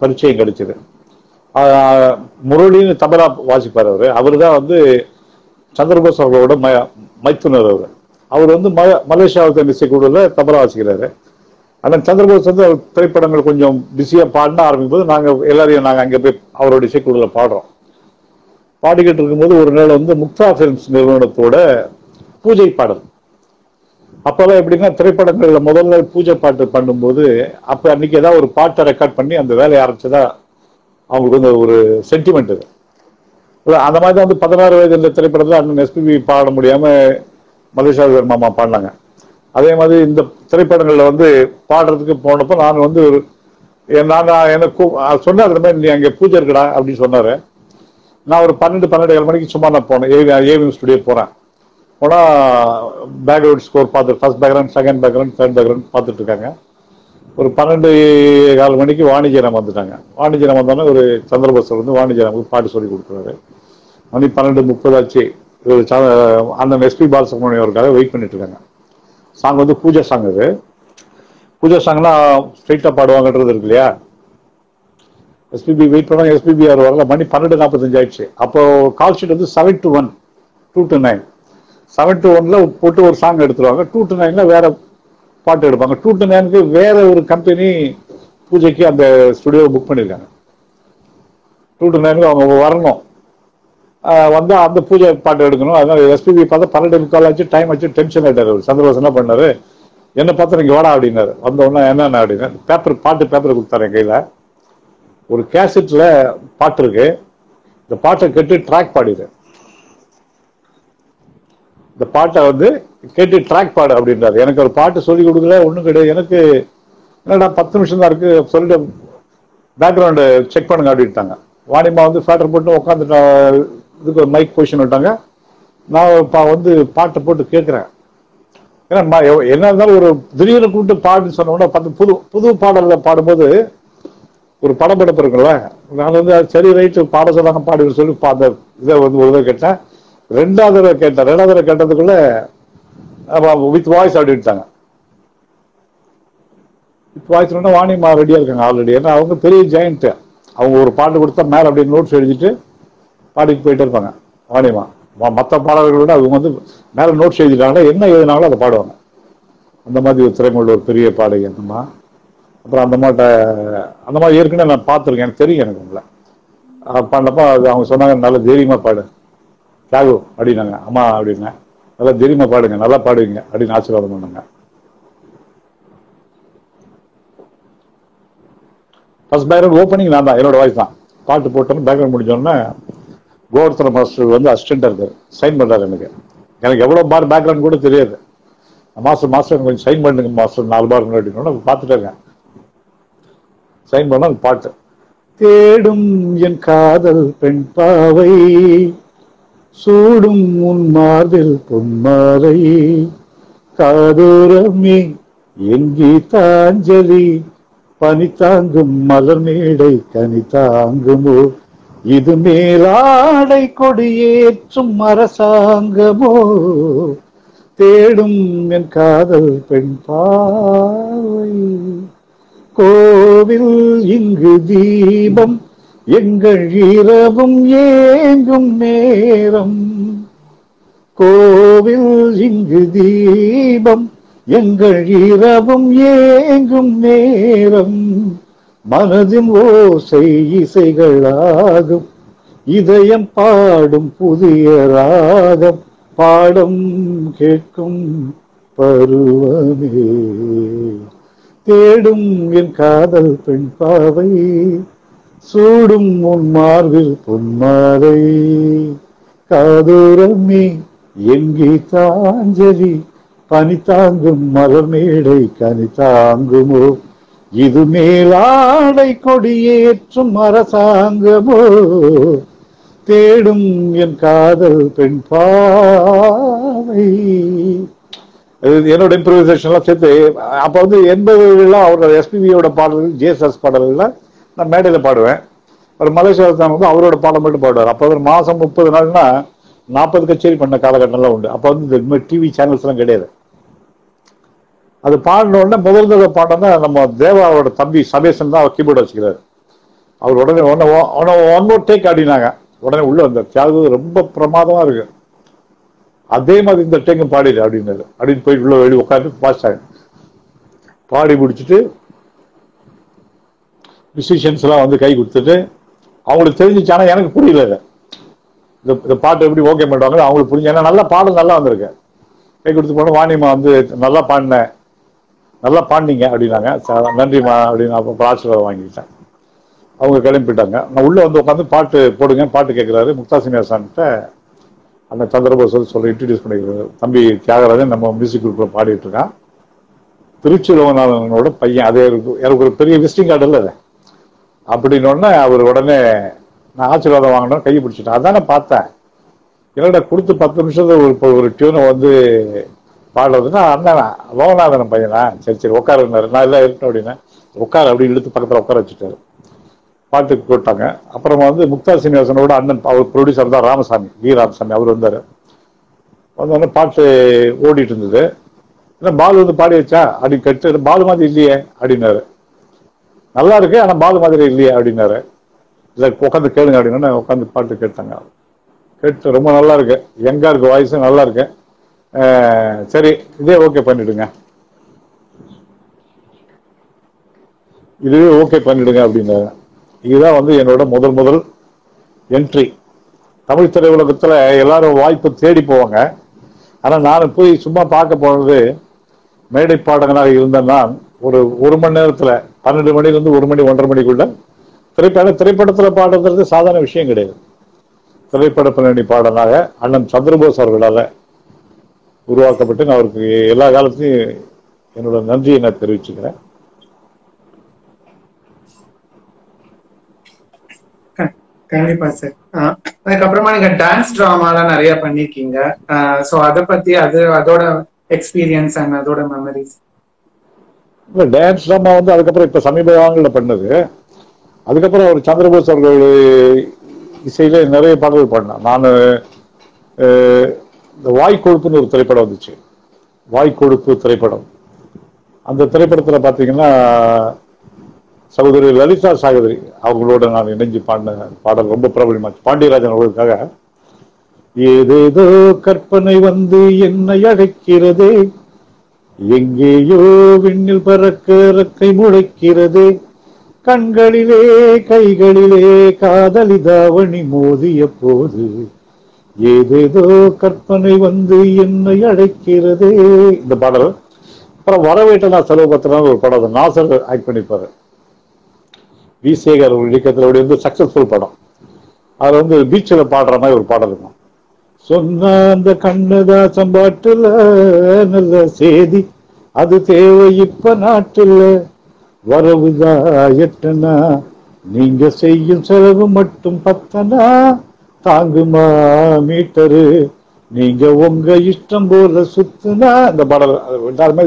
பரிச்சயம் கிடைச்சது. முரளின்னு தபலா வாசிப்பார் அவர். அவர் தான் வந்து சந்திரபோஸ் அவர்களோட ம மைத்துனர் அவர். அவர் வந்து ம மலேசியாவுக்கு இசைக்குழுவில் தபலா வாசிக்கிறாரு. ஆனால் சந்திரபோஸ் வந்து திரைப்படங்கள் கொஞ்சம் பிஸியாக பாடின ஆரம்பிக்கும் போது நாங்கள் எல்லாரையும் நாங்கள் அங்கே போய் அவரோட இசைக்குழுல பாடுறோம். பாடிக்கிட்டு இருக்கும்போது ஒரு நாள் வந்து முக்தா ஃபிலிம்ஸ் நிறுவனத்தோட பூஜை பாடல். அப்போல்லாம் எப்படின்னா திரைப்படங்கள்ல முதல்ல பூஜை பாட்டு பண்ணும்போது அப்போ அன்னைக்கு ஏதாவது ஒரு பாட்டை ரெக்கார்ட் பண்ணி அந்த வேலையை ஆரம்பிச்சதா அவங்களுக்கு வந்து ஒரு சென்டிமெண்ட் இது அந்த மாதிரி தான் வந்து பதினாறு வயது இந்த திரைப்படத்தில் அண்ணன் எஸ்பிபி பாட முடியாமல் மதுஷா மாமா பாடினாங்க. அதே மாதிரி இந்த திரைப்படங்களில் வந்து பாடுறதுக்கு போனப்போ நான் வந்து ஒரு என் நான் நான் எனக்கு கூ- சொன்னார் இந்த மாதிரி நீ அங்கே பூஜை இருக்கடா அப்படின்னு சொன்னார். நான் ஒரு பன்னெண்டு பன்னெண்டு ஏழு மணிக்கு சும்மா நான் போனேன். ஏவி ஏவிஎம் ஸ்டுடியோ போகிறேன் போனால் பேக்ரவுண்ட் ஸ்கோர் பார்த்து first background second background third background பார்த்துட்டு இருக்காங்க. ஒரு பன்னெண்டு கால் மணிக்கு வாணிஜரம் வந்துட்டாங்க. வாணிஜரம் வந்தோடனே ஒரு சந்திரபோஸ் வந்து வாணிஜரமுக்கு பாட்டு சொல்லி கொடுக்குறாரு. மணி பன்னெண்டு முப்பதாச்சு ஒரு ச- அண்ணன் எஸ்பி பாலசுப்ரமணியம் அவருக்காக வெயிட் பண்ணிட்டு இருக்காங்க. சாங் வந்து பூஜை சாங் இது. பூஜை சாங்னா ஸ்ட்ரைட்டா பாடுவாங்கன்றது இருக்கு இல்லையா? எஸ்பிபி வெயிட் பண்ணாங்க எஸ்பிபி அவர் வரல? மணி பன்னெண்டு நாற்பத்தஞ்சு ஆயிடுச்சு. அப்போ கால் ஷீட் வந்து seven to one two to nine seven to ஒன்ல போட்டு ஒரு சாங் எடுத்துருவாங்க. டூ டு நைன்ல வேற பாட்டு எடுப்பாங்க. டூ டு நைனுக்கு வேற ஒரு கம்பெனி பூஜைக்கு அந்த ஸ்டுடியோவை புக் பண்ணியிருக்காங்க டூ டு நைனுக்கு அவங்க வரணும். வந்தா அந்த பூஜை பாட்டு எடுக்கணும். அதனால எஸ்பிபி பார்த்தா பன்னெண்டு முக்கால் ஆச்சு டைம் ஆச்சு டென்ஷன் ஆகிட்டார் அவர். சந்திரபாஸ் என்ன பண்ணாரு? என்ன பார்த்து நீங்க வாடா அப்படின்னாரு. வந்த உடனே என்னென்ன அப்படின்னா. பேப்பர் பாட்டு பேப்பர் கொடுத்தாரு என் கையில. ஒரு கேசட்ல பாட்டு இருக்கு. இந்த பாட்டை கேட்டு ட்ராக் பாடிடு. இந்த பாட்டை வந்து கேட்டு ட்ராக் பாடு அப்படின்றாரு. எனக்கு ஒரு பாட்டு சொல்லி கொடுக்கல ஒன்றும் கிடையாது. எனக்கு என்னடா பத்து நிமிஷம் தான் இருக்கு சொல்லிட்டு பேக்ரவுண்டு செக் பண்ணுங்க அப்படின்ட்டாங்க. வாணிமா வந்து ஃபேட்டர் போட்டு உட்காந்துட்டா இதுக்கு ஒரு மைக் பொசிஷன் விட்டாங்க. நான் இப்போ வந்து பாட்டை போட்டு கேட்குறேன். ஏன்னா என்ன இருந்தாலும் ஒரு திடீர்னு கூப்பிட்டு பாடுன்னு சொன்ன உடனே புது புது பாடலில் பாடும்போது ஒரு படம் படப்பு இருக்குல்ல நான் வந்து அது சரி ரைட்டு பாட சொல்லாங்க பாடுன்னு சொல்லி அந்த இதை வந்து ஒரு தடவை கேட்டேன். ரெண்டாவது தடவை கேட்டேன். ரெண்டாவது தடவை கேட்டதுக்குள்ள வித் வாய்ஸ் அப்படின்ட்டாங்க வித் வாய்ஸ் வாணிமா ரெடியாக இருக்காங்க ஆல்ரெடி ஏன்னா அவங்க பெரிய ஜெயண்ட் அவங்க ஒரு பாட்டு கொடுத்தா மேலே அப்படியே நோட்ஸ் எழுதிட்டு பாடிட்டு போயிட்டே இருப்பாங்க. வாணியமாக மற்ற பாடல்களோட அவங்க வந்து மேலே நோட்ஸ் எழுதிட்டாங்கன்னா என்ன எழுதினாலும் அதை பாடுவாங்க. அந்த மாதிரி ஒரு திரைமொழி ஒரு பெரிய பாடகி அந்தம்மா அப்புறம் அந்த மாட்டை அந்த மாதிரி ஏற்கனவே நான் பார்த்துருக்கேன். எனக்கு தெரியும் எனக்கு உங்களை. பண்ணப்போ அது அவங்க சொன்னாங்க நல்லா தைரியமாக பாடு. ராகு அப்படின்னாங்க. அம்மா அப்படின்னா நல்லா தைரியமாக பாடுங்க. நல்லா பாடுவீங்க அப்படின்னு ஆசீர்வாதம் பண்ணாங்க. ஃபர்ஸ்ட் பேக்ரவுண்ட் ஓப்பனிங் நான் தான். என்னோட வாய்ஸ் தான். பாட்டு போட்டோன்னு பேக்ரவுண்ட் முடிஞ்சோடனே கோவர்த்தன மாஸ்டர் வந்து அசிஸ்டண்டாக இருக்கார். சைன் பண்ணுறாரு எனக்கு. எனக்கு எவ்வளோ பார் பேக்ரவுண்ட் கூட தெரியாது. மாஸ்டர் மாஸ்டர் எனக்கு கொஞ்சம் சைன் பண்ணுங்க மாஸ்டர் நாலு பார் முன்னாடி. பார்த்துட்டு இருக்கேன். சைன் பண்ண அந்த பாட்டு. தேடும் என் காதல் பெண் பாவை சூடும் உன் மார்பில் பொன்மாலை காதோரமே எங்கி தாஞ்சலி பனி தாங்கும் மலர் மேடை கனி தாங்குமோ இது மேலாடை கொடியேற்றும் அரசாங்கமோ? தேடும் என் காதல் பெண் பாவை கோவில் இங்கு தீபம் எங்கள் இரவும் ஏங்கும் நேரம். கோவில் இங்கு தீபம் எங்கள் இரவும் ஏங்கும் நேரம். மனதின் ஓசை இசைகளாகும். இதயம் பாடும் புதிய ராகம். பாடம் கேட்கும் பருவமே. தேடும் என் காதல் பெண் பாவை. சூடும் உன் மார்பில் பொன்மாலை. காதூரமே எங்கி தாஞ்சலி பனி தாங்கும் மலமேடை கனி தாங்குமோ இது மேலாடை கொடியேற்றும் அரசாங்கமோ? தேடும் என் காதல் பெண் பாவை என்னோட இம்ப்ரூவைசேஷன்லாம் சேர்த்து அப்போ வந்து எண்பதுலாம் அவரோட எஸ்பிபியோட பாடல்கள் ஜேஎஸ்எஸ் பாடல்கள்லாம் நான் மேடையில் பாடுவேன். ஒரு மலேசியாவில் வந்து அவரோட பாடம் மட்டும் பாடுவார். அப்போ ஒரு மாதம் முப்பது நாள்னா நாற்பது கச்சேரி பண்ண காலகட்டம்லாம் உண்டு. அப்போ வந்து இந்த டிவி சேனல்ஸ்லாம் கிடையாது. அது பாடின உடனே முதல் தடவை பாடினா நம்ம தேவாவோட தம்பி சபேசன் தான் அவர் கீபோர்டு வச்சுக்கிறாரு. அவர் உடனே உடனே ஒன் மோர் டேக் ஆடினாங்க. உடனே உள்ள அந்த தியாகு ரொம்ப பிரமாதமாக இருக்கு. அதே மாதிரி இந்த டேங்கும் பாடிடு அப்படின்னாரு. அப்படின்னு போய் உள்ள வெளியே உட்காந்து பாஸ்டாங்க பாடி முடிச்சுட்டு மியூசிஷியன்ஸ்லாம் வந்து கை கொடுத்துட்டு அவங்களுக்கு தெரிஞ்சிச்சானா எனக்கு புரியல இந்த இந்த பாட்டு எப்படி ஓகே பண்ணுவாங்க அவங்களுக்கு புரிஞ்சு ஏன்னா நல்லா பாடல் நல்லா வந்திருக்கு. கை கொடுத்து போன வாணிமா வந்து நல்லா பாடினேன் நல்லா பாண்டிங்க அப்படின்னாங்க. ச- நன்றிம்மா அப்படின்னு அப்போ ஆசீர்வாதம் வாங்கிக்கிட்டேன். அவங்க கிளம்பிட்டாங்க. நான் உள்ளே வந்து உட்காந்து பாட்டு போடுங்க பாட்டு கேட்குறாரு முக்தாசினியாசான்கிட்ட அந்த சந்திரபோஸ் வந்து சொல்லி இன்ட்ரடியூஸ் பண்ணிக்கிறாரு. தம்பி தியாகராஜன் நம்ம மியூசிக் குரூப்பில் பாடிட்டு இருக்கான். திருச்சி லோகநாதனோட பையன். அதே எனக்கு ஒரு பெரிய விசிட்டிங் கார்டு இல்லை அப்படின்னோடனே அவர் உடனே நான் ஆசீர்வாதம் வாங்கினோம் கையை பிடிச்சிட்டேன். அதானே பார்த்தேன். என்னடா கொடுத்து பத்து நிமிஷத்துல ஒரு இப்போ ஒரு டியூனை வந்து பாடுறதுன்னா அண்ணன் லோகநாதன் பையனா? சரி சரி உட்காருன்னாரு. நான் இல்லை இருக்கேன் அப்படின்னா. உட்கார அப்படி இழுத்து பக்கத்தில் உட்கார வச்சுட்டாரு. பாட்டுக்கு போட்டாங்க அப்புறமா வந்து முக்தா சீனிவாசனோட அண்ணன் அவர் ப்ரொடியூசர் தான் ராமசாமி வி ராமசாமி அவர் வந்தார். வந்தோடனே பாட்டு ஓடிட்டு இருந்தது. என்ன பால் வந்து பாடி வச்சா அப்படி கேட்டு பால் மாதிரி இல்லையே அப்படின்னாரு. நல்லா இருக்கு ஆனால் பால் மாதிரி இல்லையே அப்படின்னாரு. இல்லை உட்காந்து கேளுங்க அப்படின்னா உட்காந்து பாட்டு கேட்டாங்க. கேட்டு ரொம்ப நல்லா இருக்கு. யங்கா இருக்கு வாய்ஸும் நல்லா இருக்கு. சரி இதே ஓகே பண்ணிடுங்க. இதுவே ஓகே பண்ணிடுங்க அப்படின்னாரு. இதுதான் வந்து என்னோட முதல் முதல் என்ட்ரி தமிழ் திரையுலகத்தில் எல்லாரும் வாய்ப்பு தேடி போவாங்க. ஆனால் நான் போய் சும்மா பார்க்க போனது மேடை பாடகனாக இருந்த நான். ஒரு ஒரு மணி நேரத்தில் பன்னெண்டு மணிலேருந்து ஒரு மணி ஒன்றரை மணிக்குள்ள. திரைப்பட திரைப்படத்தில் பாடுறது சாதாரண விஷயம் கிடையாது. திரைப்பட பின்னணி பாடலாக அண்ணன் சந்திரபோஸ் அவர்களால் உருவாக்கப்பட்டு நான் அவருக்கு எல்லா காலத்தையும் என்னோட நன்றியை நான் தெரிவிச்சுக்கிறேன். கண்டிப்பா சார். அதுக்கப்புறமா நீங்க டான்ஸ் ட்ராமாலாம் நிறைய பண்ணிருக்கீங்க. சோ அத பத்தி அது அதோட எக்ஸ்பீரியன்ஸ் அண்ட் அதோட மெமரிஸ் இல்ல டான்ஸ் ட்ராமா வந்து அதுக்கப்புறம் இப்ப சமீப காலங்களில் பண்ணது. அதுக்கப்புறம் அவர் சந்திரபோஸ் அவர்கள் இசையில நிறைய பாடல்கள் பாடினார். நான் இந்த வாய் கொழுப்புன்னு ஒரு திரைப்படம் வந்துச்சு. வாய் கொழுப்பு திரைப்படம். அந்த திரைப்படத்தில் பார்த்தீங்கன்னா சகோதரி லலிதா சாகோதரி அவங்களோட நான் இணைஞ்சு பாடின பாடல் ரொம்ப பிரபலமாச்சு. பாண்டியராஜன் அவர்களுக்காக ஏதேதோ கற்பனை வந்து என்னை அழைக்கிறதே எங்கேயோ விண்ணில் பறக்க ரெக்கை முளைக்கிறது கண்களிலே கைகளிலே காதலிதாவணி மோதிய போது ஏதேதோ கற்பனை வந்து என்னை அழைக்கிறதே. இந்த பாடல். அப்புறம் வரவேட்ட நான் செலவு பத்திரம் ஒரு படம் அது நாசர் ஆக்ட் பண்ணிப்பாரு. வி சேகர் இயக்கத்தில் வந்து சக்சஸ்ஃபுல் படம். அதுல வந்து பீச்சில் பாடுற மாதிரி ஒரு பாடல் இருக்கும். சொன்ன அந்த கண்ணதாசம் பாட்டுல நல்ல செய்தி அது தேவை இப்ப நாட்டுல. வரவுதா எட்டனா? நீங்க செய்யும் செலவு மட்டும் பத்தனா? தாங்குமா மீட்டரு? நீங்க உங்க இஷ்டம் போல சுத்துனா இந்த பாடல் அது எல்லாருமே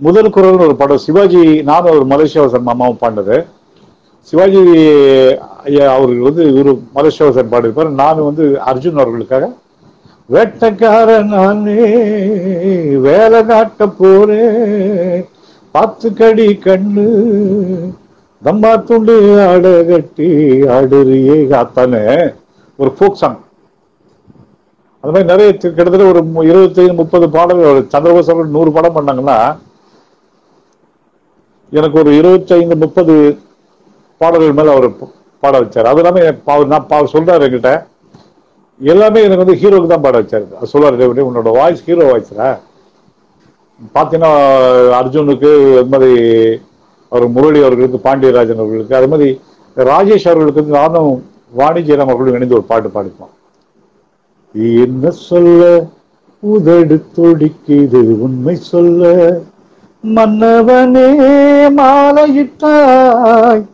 முதல் குரல்னு ஒரு படம் சிவாஜி நானும் ஒரு மலேசியாவசன் மாமாவும் பாண்டது சிவாஜி ஐயா அவர்கள் வந்து இவரு மலேசியாவசன் பாடியிருப்பார். நான் வந்து அர்ஜுன் அவர்களுக்காக வேட்டக்காரன் நானே வேலை காட்ட போறேன் பத்து கடி கண்ணு தம்மா துண்டு ஆட கட்டி ஆடுறியே காத்தானே? ஒரு ஃபோக் சாங் அது மாதிரி நிறைய கிட்டத்தட்ட ஒரு இருபத்தைந்து முப்பது பாடல்கள் ஒரு சந்திரபோஸ் நூறு படம் பண்ணாங்கன்னா எனக்கு ஒரு இருபத்தைந்து முப்பது பாடல்கள் மேலே அவர் பாட வச்சார். அது எல்லாமே நான் பா- சொல்றாரு என்கிட்ட எல்லாமே எனக்கு வந்து ஹீரோக்கு தான் பாட வச்சார். அது சொல்றாரு உன்னோட வாய்ஸ் ஹீரோ வாய்ஸ்ரா பார்த்தீங்கன்னா அர்ஜுனுக்கு அது மாதிரி அவர் முரளி அவர்களுக்கு பாண்டியராஜன் அவர்களுக்கு அது மாதிரி ராஜேஷ் அவர்களுக்கு வந்து நானும் வாணி மக்களும் இணைந்து ஒரு பாட்டு பாடிப்போம். என்ன சொல்ல? உதடு துடிக்குது உண்மை சொல்ல. மன்னவனே மாலையிட்டாய்.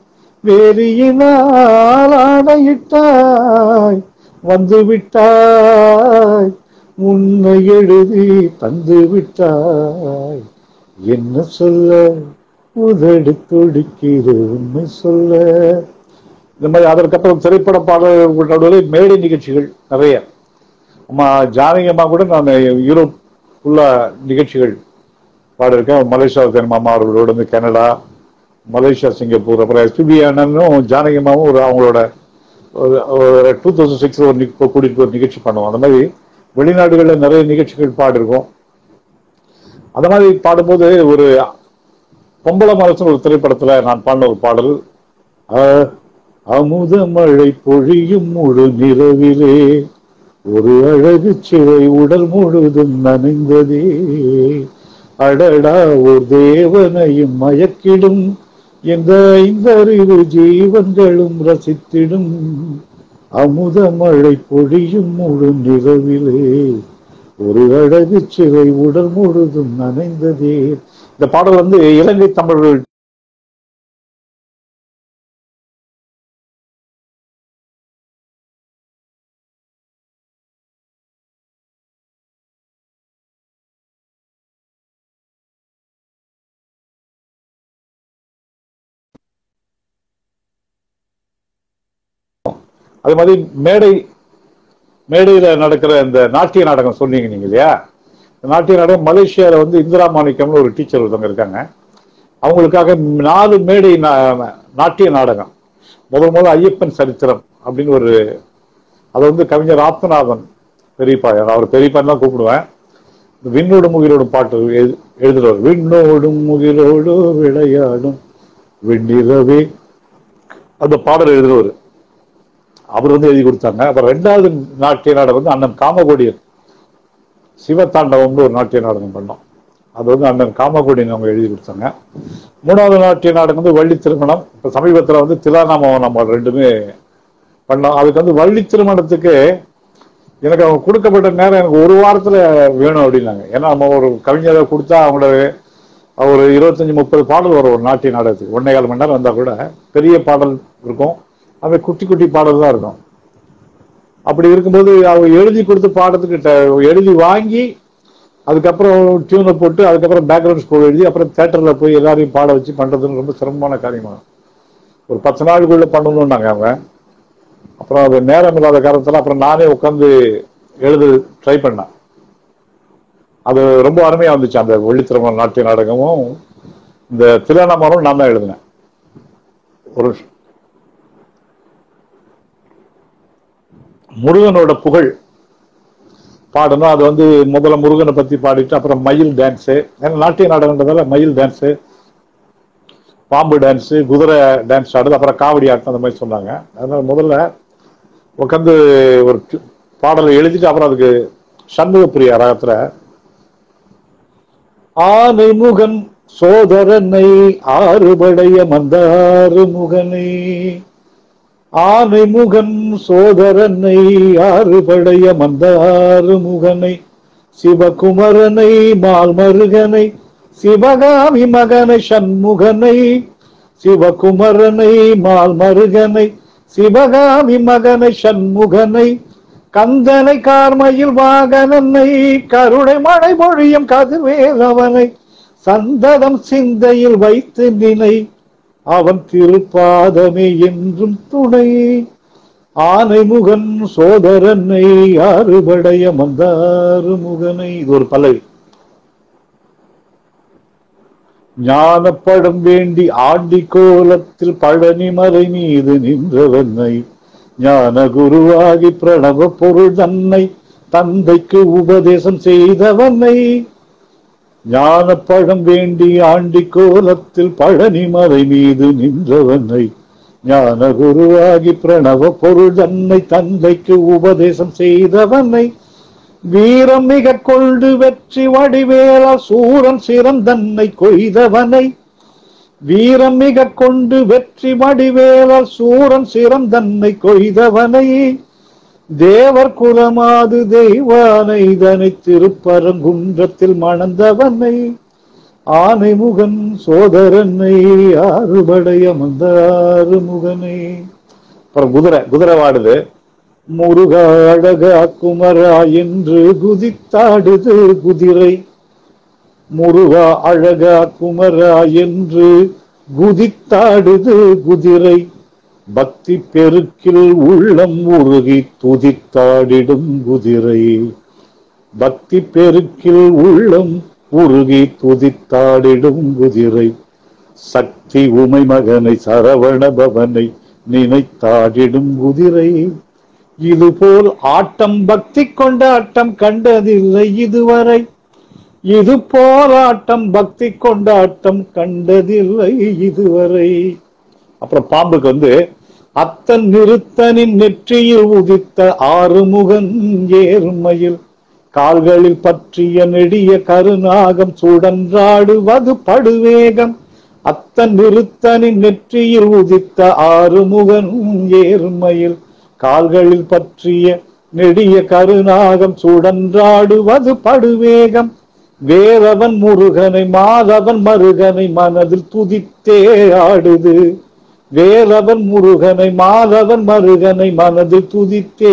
வேலியினால் ஆணையிட்டாய். வந்து விட்டாய் உன்னை எழுதி தந்து விட்டாய் என்ன சொல்ல? உதடு துடிக்கிறது உண்மை சொல்ல. இந்த மாதிரி அதற்கப்புறம் திரைப்பட பாடல்கள் நடுவில் மேடை நிகழ்ச்சிகள் நிறைய. ஜானகியமாக ஜானகி அம்மா கூட நான் யூரோப் உள்ள நிகழ்ச்சிகள் பாடியிருக்கேன். மலேசியா தென் மாமா அவர்களோட வந்து கனடா மலேசியா சிங்கப்பூர் அப்புறம் எஸ்பிபி அண்ணனும் ஜானகி அம்மாவும் ஒரு அவங்களோட ஒரு டூ தௌசண்ட் சிக்ஸில் ஒரு கூட்டிகிட்டு ஒரு நிகழ்ச்சி பண்ணுவோம். அந்த மாதிரி வெளிநாடுகளில் நிறைய நிகழ்ச்சிகள் பாடிருக்கோம் அந்த மாதிரி பாடும்போது ஒரு பொம்பளை மனசுன்னு ஒரு திரைப்படத்தில் நான் பாடின ஒரு பாடல் அமுத மழை பொழியும் முழு நிலவிலே ஒரு அழகு சிலை உடல் முழுதும் நனைந்ததே. அடடா ஓர் தேவனையும் மயக்கிடும். எந்த ஐந்தறிவு ஜீவன்களும் ரசித்திடும். அமுத மழை பொழியும் முழு நிலவிலே ஒரு அழகு சிலை உடல் முழுதும் நனைந்ததே. இந்த பாடல் வந்து இலங்கை தமிழர்கள் அது மாதிரி மேடை மேடையில் நடக்கிற இந்த நாட்டிய நாடகம் சொன்னீங்க நீங்க இல்லையா? இந்த நாட்டிய நாடகம் மலேசியாவில் வந்து இந்திரா மாணிக்கம்னு ஒரு டீச்சர் ஒருத்தவங்க இருக்காங்க. அவங்களுக்காக நாலு மேடை நா- நாட்டிய நாடகம். முதல் முதல் ஐயப்பன் சரித்திரம் அப்படின்னு ஒரு அதை வந்து கவிஞர் ஆத்மநாதன் பெரியப்பா அவர் பெரியப்பான்னு தான் கூப்பிடுவேன். இந்த விண்ணோடும் முகிலோடும் பாட்டு எழு- எழுதுறவர் விண்ணோடும் முகிலோடு விளையாடும் விண்ணிலவே. அந்த பாடல் எழுதுறவர் அவர் வந்து எழுதி கொடுத்தாங்க. அப்புறம் ரெண்டாவது நாட்டிய நாடகம் வந்து அண்ணன் காமகோடியன். சிவதாண்டவம்னு ஒரு நாட்டிய நாடகம் பண்ணோம். அது வந்து அண்ணன் காமகோடியன் அவங்க எழுதி கொடுத்தாங்க. மூணாவது நாட்டிய நாடகம் வந்து வள்ளி திருமணம். இப்போ சமீபத்தில் வந்து திலாநாமம் நம்ம ரெண்டுமே பண்ணோம். அதுக்கு வந்து வள்ளி திருமணத்துக்கு எனக்கு அவங்க கொடுக்கப்பட்ட நேரம் எனக்கு ஒரு வாரத்தில் வேணும் அப்படின்னாங்க. ஏன்னா நம்ம ஒரு கவிஞரை கொடுத்தா அவங்களோட ஒரு இருபத்தஞ்சி முப்பது பாடல் வரும் ஒரு நாட்டிய நாடகத்துக்கு. ஒன்றே கால் மணி நேரம் வந்தால் கூட பெரிய பாடல் இருக்கும். அவை குட்டி குட்டி பாடல் தான் இருக்கும். அப்படி இருக்கும்போது அவங்க எழுதி கொடுத்து பாடத்துக்கு எழுதி வாங்கி அதுக்கப்புறம் டியூனை போட்டு அதுக்கப்புறம் பேக்ரவுண்ட் ஸ்கோர் எழுதி அப்புறம் தேட்டரில் போய் எல்லாரையும் பாட வச்சு பண்ணுறதுன்னு ரொம்ப சிரமமான காரியமாக ஒரு பத்து நாளுக்குள்ளே பண்ணணும்னாங்க அவங்க. அப்புறம் அது நேரம் இல்லாத காரணத்தில் அப்புறம் நானே உட்காந்து எழுத ட்ரை பண்ணேன். அது ரொம்ப அருமையாக வந்துச்சு அந்த வெள்ளித்திரமண நாட்டிய நாடகமும் இந்த தில்லானாமரம் நான் தான் எழுதினேன். ஒரு முருகனோட புகழ் பாடணும். அது வந்து முதல்ல முருகனை பத்தி பாடிட்டு அப்புறம் மயில் டான்ஸு ஏன்னா நாட்டிய நாடகன்றதால மயில் டான்ஸு பாம்பு டான்ஸு குதிரை டான்ஸ் ஆடுது அப்புறம் காவடி ஆட்டம் அந்த மாதிரி சொன்னாங்க. அதனால முதல்ல உட்காந்து ஒரு பாடலை எழுதிட்டு அப்புறம் அதுக்கு சண்முகப்பிரியா ராகத்தில் ராகத்துல ஆனை முகன் சோதரனை ஆறுபடைய மந்தாறு முகனே ஆனை முகன் சோதரனை ஆறுபடைய மந்தாறு முகனை சிவகுமரனை மால்மருகனை சிவகாமி மகனை சண்முகனை சிவகுமரனை மால்மருகனை சிவகாமி மகனை சண்முகனை கந்தனை கார்மையில் வாகனனை கருணை மழை பொழியும் கதிர்வேலவனை சந்ததம் சிந்தையில் வைத்து நினை அவன் திருப்பாதமே என்றும் துணை. ஆனைமுகன் சோதரனை ஆறுபடைய மந்தாறு முகனை. இது ஒரு பல்லவி. ஞானப்படம் வேண்டி ஆண்டி கோலத்தில் பழனி மறை மீது நின்றவனை ஞான குருவாகி பிரணவ பொருள் தன்னை தந்தைக்கு உபதேசம் செய்தவனை ஞான பழம் வேண்டி ஆண்டி கோலத்தில் பழனி மலை மீது நின்றவனை ஞான குருவாகி பிரணவ பொருள் தன்னை தந்தைக்கு உபதேசம் செய்தவனை வீரம் மிக கொண்டு வெற்றி வடிவேல சூரன் சிறந்தன்னை கொய்தவனை வீரம் மிக கொண்டு வெற்றி வடிவேல சூரன் சிறந்தன்னை கொய்தவனை தேவர் குலமாது தெய்வானை இதனை திருப்பரங்குன்றத்தில் மணந்தவனை ஆனை முகன் சோதரனை ஆறுபடைய மந்தாறு முகனை. அப்புறம் குதிரை குதிரை வாடுது. முருக அழகா குமரா என்று குதித்தாடுது குதிரை. முருகா அழகா குமரா என்று குதித்தாடுது குதிரை. பக்தி பெருக்கில் உள்ளம் உருகி துதித்தாடிடும் குதிரை. பக்தி பெருக்கில் உள்ளம் உருகி துதித்தாடிடும் குதிரை. சக்தி உமை மகனை சரவண பவனை நினைத்தாடிடும் குதிரை. இதுபோல் ஆட்டம் பக்தி கொண்ட ஆட்டம் கண்டதில்லை இதுவரை. இது போராட்டம் பக்தி கொண்டாட்டம் கண்டதில்லை இதுவரை. அப்புறம் பாம்புக்கு வந்து அத்தன் நிறுத்தனின் நெற்றியில் உதித்த ஆறுமுகன் ஏறுமையில் கால்களில் பற்றிய நெடிய கருநாகம் சுடன்றாடுவது படுவேகம். அத்தன் நிறுத்தனின் நெற்றியில் உதித்த ஆறுமுகன் ஏறுமையில் கால்களில் பற்றிய நெடிய கருநாகம் சுடன்றாடுவது படுவேகம். வேறவன் முருகனை மாதவன் மருகனை மனதில் துதித்தே ஆடுது. வேலவன் முருகனை மாதவன் மருகனை மனது துதித்தே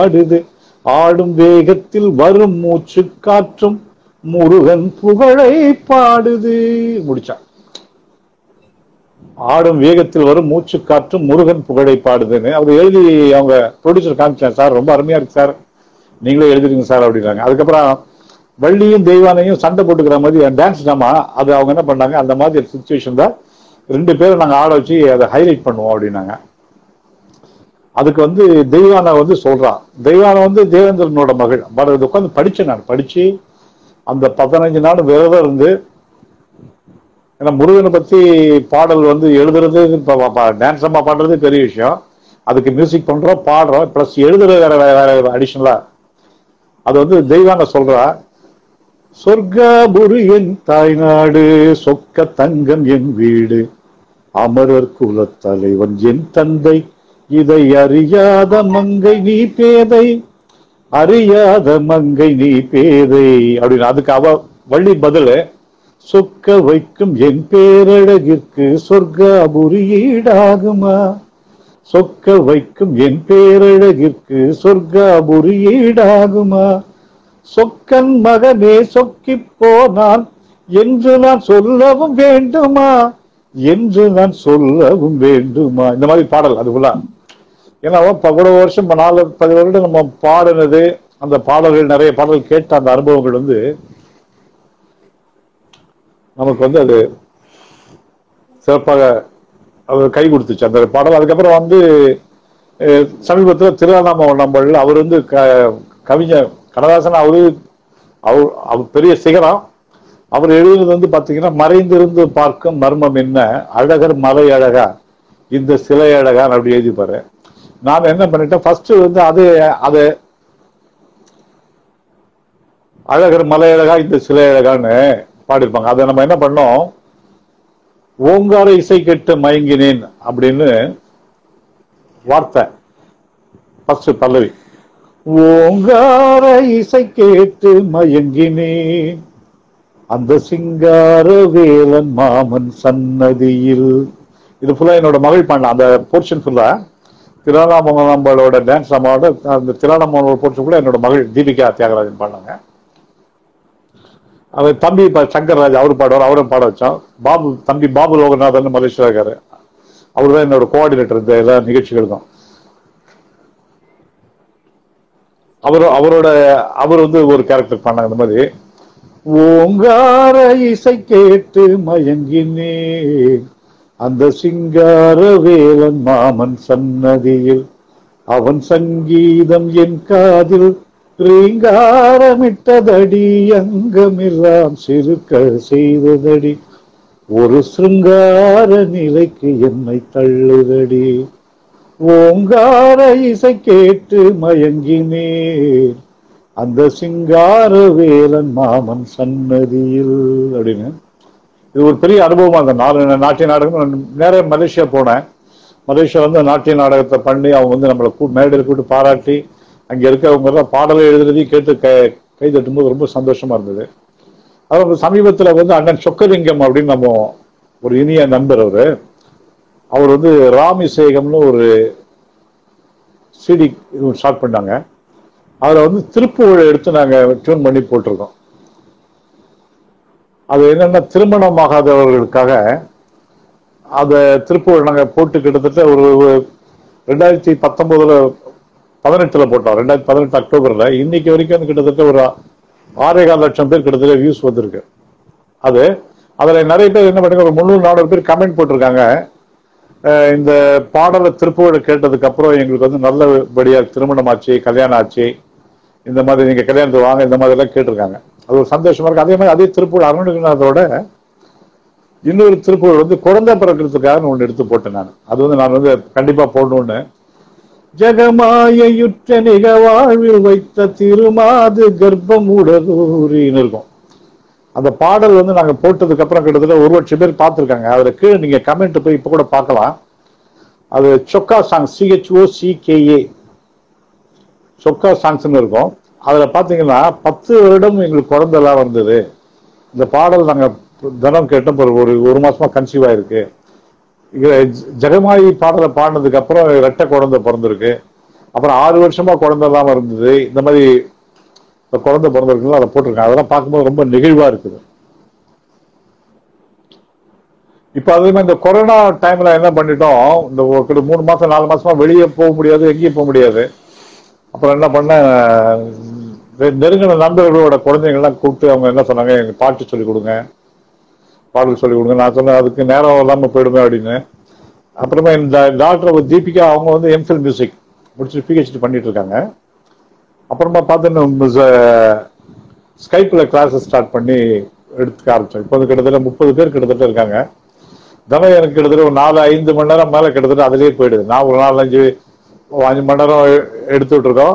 ஆடுது. ஆடும் வேகத்தில் வரும் மூச்சு காற்றும் முருகன் புகழை பாடுது. முடிச்சான் ஆடும் வேகத்தில் வரும் மூச்சு காற்றும் முருகன் புகழை பாடுதுன்னு அவர் எழுதி அவங்க ப்ரொடியூசர் காமிச்சாங்க சார் ரொம்ப அருமையா இருக்கு சார். நீங்களே எழுதிருங்க சார் அப்படின்னாங்க அதுக்கப்புறம் வள்ளியும் தெய்வானையும் சண்டை போட்டுக்கிற மாதிரி டான்ஸ் டாமா அது அவங்க என்ன பண்ணாங்க? அந்த மாதிரி சுச்சுவேஷன் தான் ரெண்டு பேரும் நாங்கள் ஆட வச்சு அதை ஹைலைட் பண்ணுவோம் அப்படின்னாங்க. அதுக்கு வந்து தெய்வானை வந்து சொல்கிறான் தெய்வானை வந்து தேவேந்திரனோட மகள். பட் உட்காந்து படித்தேன் நான். படித்து அந்த பதினஞ்சு நாள் விரதம் இருந்து ஏன்னா முருகனை பற்றி பாடல் வந்து எழுதுறது டான்ஸ் அம்மா பாடுறது பெரிய விஷயம். அதுக்கு மியூசிக் பண்ணுறோம் பாடுறோம். ப்ளஸ் எழுதுறது வேற வேற வேற அடிஷ்னலாக அது வந்து தெய்வான சொல்றா. சொர்க்காபுரி என் தாய்நாடு சொக்க தங்கம் என் வீடு. அமரர் குலத்தலைவன் என் தந்தை இதை அறியாத மங்கை நீ பேதை. அறியாத மங்கை நீ பேதை. அப்படின்னு அதுக்கு அவ வள்ளி பதில சொக்க வைக்கும் என் பேரழகிற்கு சொர்க்காபுரி ஈடாகுமா? சொக்க வைக்கும் என் பேரழகிற்கு சொர்க்காபுரி ஈடாகுமா? சொக்கன் மகனே சொக்கி போனான். என்று நான் சொல்லவும் வேண்டுமா? என்று நான் சொல்லவும் வேண்டுமா? இந்த மாதிரி பாடல் அதுக்குள்ள ஏன்னா இவ்வளவு வருஷம் நாலு பதி வருடம் நம்ம பாடினது அந்த பாடல்கள் நிறைய பாடல்கள் கேட்ட அந்த அனுபவங்கள் வந்து நமக்கு வந்து அது சிறப்பாக அவர் கை கொடுத்துச்சு. அந்த பாடல் அதுக்கப்புறம் வந்து சமீபத்தில் சமீபத்துல திருவண்ணாமலை நம்பர்கள் அவர் வந்து க- கவிஞர் கண்ணதாசன் அவரு அவர் அவர் பெரிய சிகரம். அவர் எழுதுனது வந்து பார்த்தீங்கன்னா மறைந்திருந்து பார்க்கும் மர்மம் என்ன? அழகர் மலை அழகா? இந்த சிலை அழகா அப்படி எழுதிப்பாரு. நான் என்ன பண்ணிட்டேன் ஃபர்ஸ்ட் வந்து அது அது அழகர் மலை அழகா? இந்த சிலை அழகான்னு பாடியிருப்பாங்க. அதை நம்ம என்ன பண்ணோம் ஓங்கார இசை கெட்டு மயங்கினேன் அப்படின்னு வார்த்தை. ஃபர்ஸ்ட் பல்லவி. ஓங்கார இசை கேட்டு மயங்கினேன். அந்த சிங்கார வேலன் மாமன் சன்னதியில். இது ஃபுல்லா என்னோட மகள் பாடலாம் அந்த போர்ஷன் ஃபுல்லா நம்மளோட டான்ஸ் நம்மளோட அந்த திராணாமங்களோட போர்ஷன் கூட என்னோட மகள் தீபிகா தியாகராஜன் பாடினாங்க. அவர் தம்பி சங்கர் சங்கர்ராஜ் அவர் பாடுவார் அவரும் பாட வச்சோம். பாபு தம்பி பாபு லோகநாதன் மலேசியா இருக்காரு. அவர் தான் என்னோட கோஆர்டினேட்டர் இந்த எல்லா நிகழ்ச்சிகளுக்கும். அவர் அவரோட அவர் வந்து ஒரு கேரக்டர் பண்ணாங்க. அந்த மாதிரி ஓங்கார இசை கேட்டு மயங்கினே அந்த சிங்கார வேலன் மாமன் சன்னதியில் அவன் சங்கீதம் என் காதில் ரீங்காரமிட்டதடி அங்கமெல்லாம் சிறுக்க செய்ததடி. ஒரு சிருங்கார நிலைக்கு என்னை தள்ளுதடி. ஓங்கார இசை கேட்டு மயங்கினேன். அந்த சிங்கார வேலன் மாமன் சன்னதியில். அப்படின்னு. இது ஒரு பெரிய அனுபவமா இருந்த நாலு நாட்டிய நாடகம். நேர மலேசியா போனேன். மலேசியா வந்து நாட்டிய நாடகத்தை பண்ணி அவங்க வந்து நம்மளை கூ மேடையில் கூட்டு பாராட்டி அங்கே இருக்கவங்க எல்லாம் பாடலை எழுதுறதையும் கேட்டு கை கை தட்டும்போது ரொம்ப சந்தோஷமா இருந்தது. அவர் சமீபத்தில் வந்து அண்ணன் சொக்கலிங்கம் அப்படின்னு நம்ம ஒரு இனிய நண்பர் அவர். அவர் வந்து ராமிசேகம்னு ஒரு சிடி ஸ்டார்ட் பண்ணாங்க. அதில் வந்து திருப்புகழை எடுத்து நாங்கள் டியூன் பண்ணி போட்டிருக்கோம். அது என்னென்னா திருமணமாகாதவர்களுக்காக அதை திருப்புகழ் நாங்கள் போட்டு கிட்டத்தட்ட ஒரு ரெண்டாயிரத்தி பத்தொம்போதில் பதினெட்டில் போட்டோம். ரெண்டாயிரத்தி பதினெட்டு அக்டோபரில். இன்னைக்கு வரைக்கும் கிட்டத்தட்ட ஒரு ஆறேகால் லட்சம் பேர் கிட்டத்தட்ட வியூஸ் வந்திருக்கு. அது அதில் நிறைய பேர் என்ன பண்ணுங்க ஒரு முந்நூறு நானூறு பேர் கமெண்ட் போட்டிருக்காங்க. இந்த பாடலை திருப்புகளை கேட்டதுக்கு அப்புறம் எங்களுக்கு வந்து நல்லபடியா திருமணம் ஆச்சு கல்யாணம் ஆச்சு. இந்த மாதிரி நீங்க கல்யாணத்துக்கு வாங்க இந்த மாதிரி எல்லாம் கேட்டிருக்காங்க. அது ஒரு சந்தோஷமா இருக்கு. அதே மாதிரி அதே திருப்புகள் அருணகிரிநாதோட இன்னொரு திருப்புகள் வந்து குழந்தை பிறக்கிறதுக்காக ஒன்று எடுத்து போட்டேன் நான். அது வந்து நான் வந்து கண்டிப்பா போடணும்னு. ஜெகமாயுற்ற நிக வாழ்வில் வைத்த திருமாது கர்ப்பம் உடலூரின்னு இருக்கும். அந்த பாடல் வந்து நாங்கள் போட்டதுக்கு அப்புறம் கிட்டத்தட்ட ஒரு லட்சம் பேர் பார்த்துருக்காங்க. அதற்கு கீழே நீங்க கமெண்ட் போய் இப்போ கூட பார்க்கலாம். அது சொக்கா சாங் சிஹெச்ஓ சிகேஏ சொக்கா சாங்ஸ்னு இருக்கும். அதில் பார்த்தீங்கன்னா பத்து வருடம் எங்களுக்கு குழந்தெல்லாம் வந்தது. இந்த பாடல் நாங்கள் தினம் கேட்டோம். ஒரு ஒரு ஒரு மாசமா கன்சீவ் ஆயிருக்கு. ஜெகமாயி பாடலை பாடினதுக்கு அப்புறம் ரெட்டை குழந்தை பிறந்திருக்கு. அப்புறம் ஆறு வருஷமா குழந்தை இல்லாமல் இருந்தது. இந்த மாதிரி இப்போ குழந்தை பிறந்திருக்குங்களோ அதை போட்டிருக்காங்க. அதெல்லாம் பார்க்கும்போது ரொம்ப நெகிழ்வாக இருக்குது. இப்போ அதே மாதிரி இந்த கொரோனா டைமில் என்ன பண்ணிட்டோம்? இந்த ஒரு கிட்ட மூணு மாதம் நாலு மாதமாக வெளியே போக முடியாது எங்கேயும் போக முடியாது. அப்புறம் என்ன பண்ண நெருங்கின நண்பர்களோட குழந்தைங்கள்லாம் கூப்பிட்டு அவங்க என்ன சொன்னாங்க? எங்கள் பாட்டு சொல்லிக் கொடுங்க. பாடல் சொல்லிக் கொடுங்க. நான் சொன்னேன் அதுக்கு நேரம் இல்லாமல் போயிடுமே அப்படின்னு. அப்புறமா இந்த டாக்டர் தீபிகா அவங்க வந்து எம்ஃபில் மியூசிக் முடிச்சுட்டு பிஹெச்டி பண்ணிட்டு இருக்காங்க. அப்புறமா பார்த்து ஸ்கைப்பில் கிளாஸஸ் ஸ்டார்ட் பண்ணி எடுத்துக்க ஆரம்பிச்சோம். இப்போ வந்து கிட்டத்தட்ட முப்பது பேர் கிட்டத்தட்ட இருக்காங்க. தினம் எனக்கு கிட்டத்தட்ட ஒரு நாலு ஐந்து மணி நேரம் மேலே கிட்டத்தட்ட அதிலே போயிடுது. நான் ஒரு நாலு அஞ்சு அஞ்சு மணி நேரம் எடுத்து விட்ருக்கோம் இருக்கோம்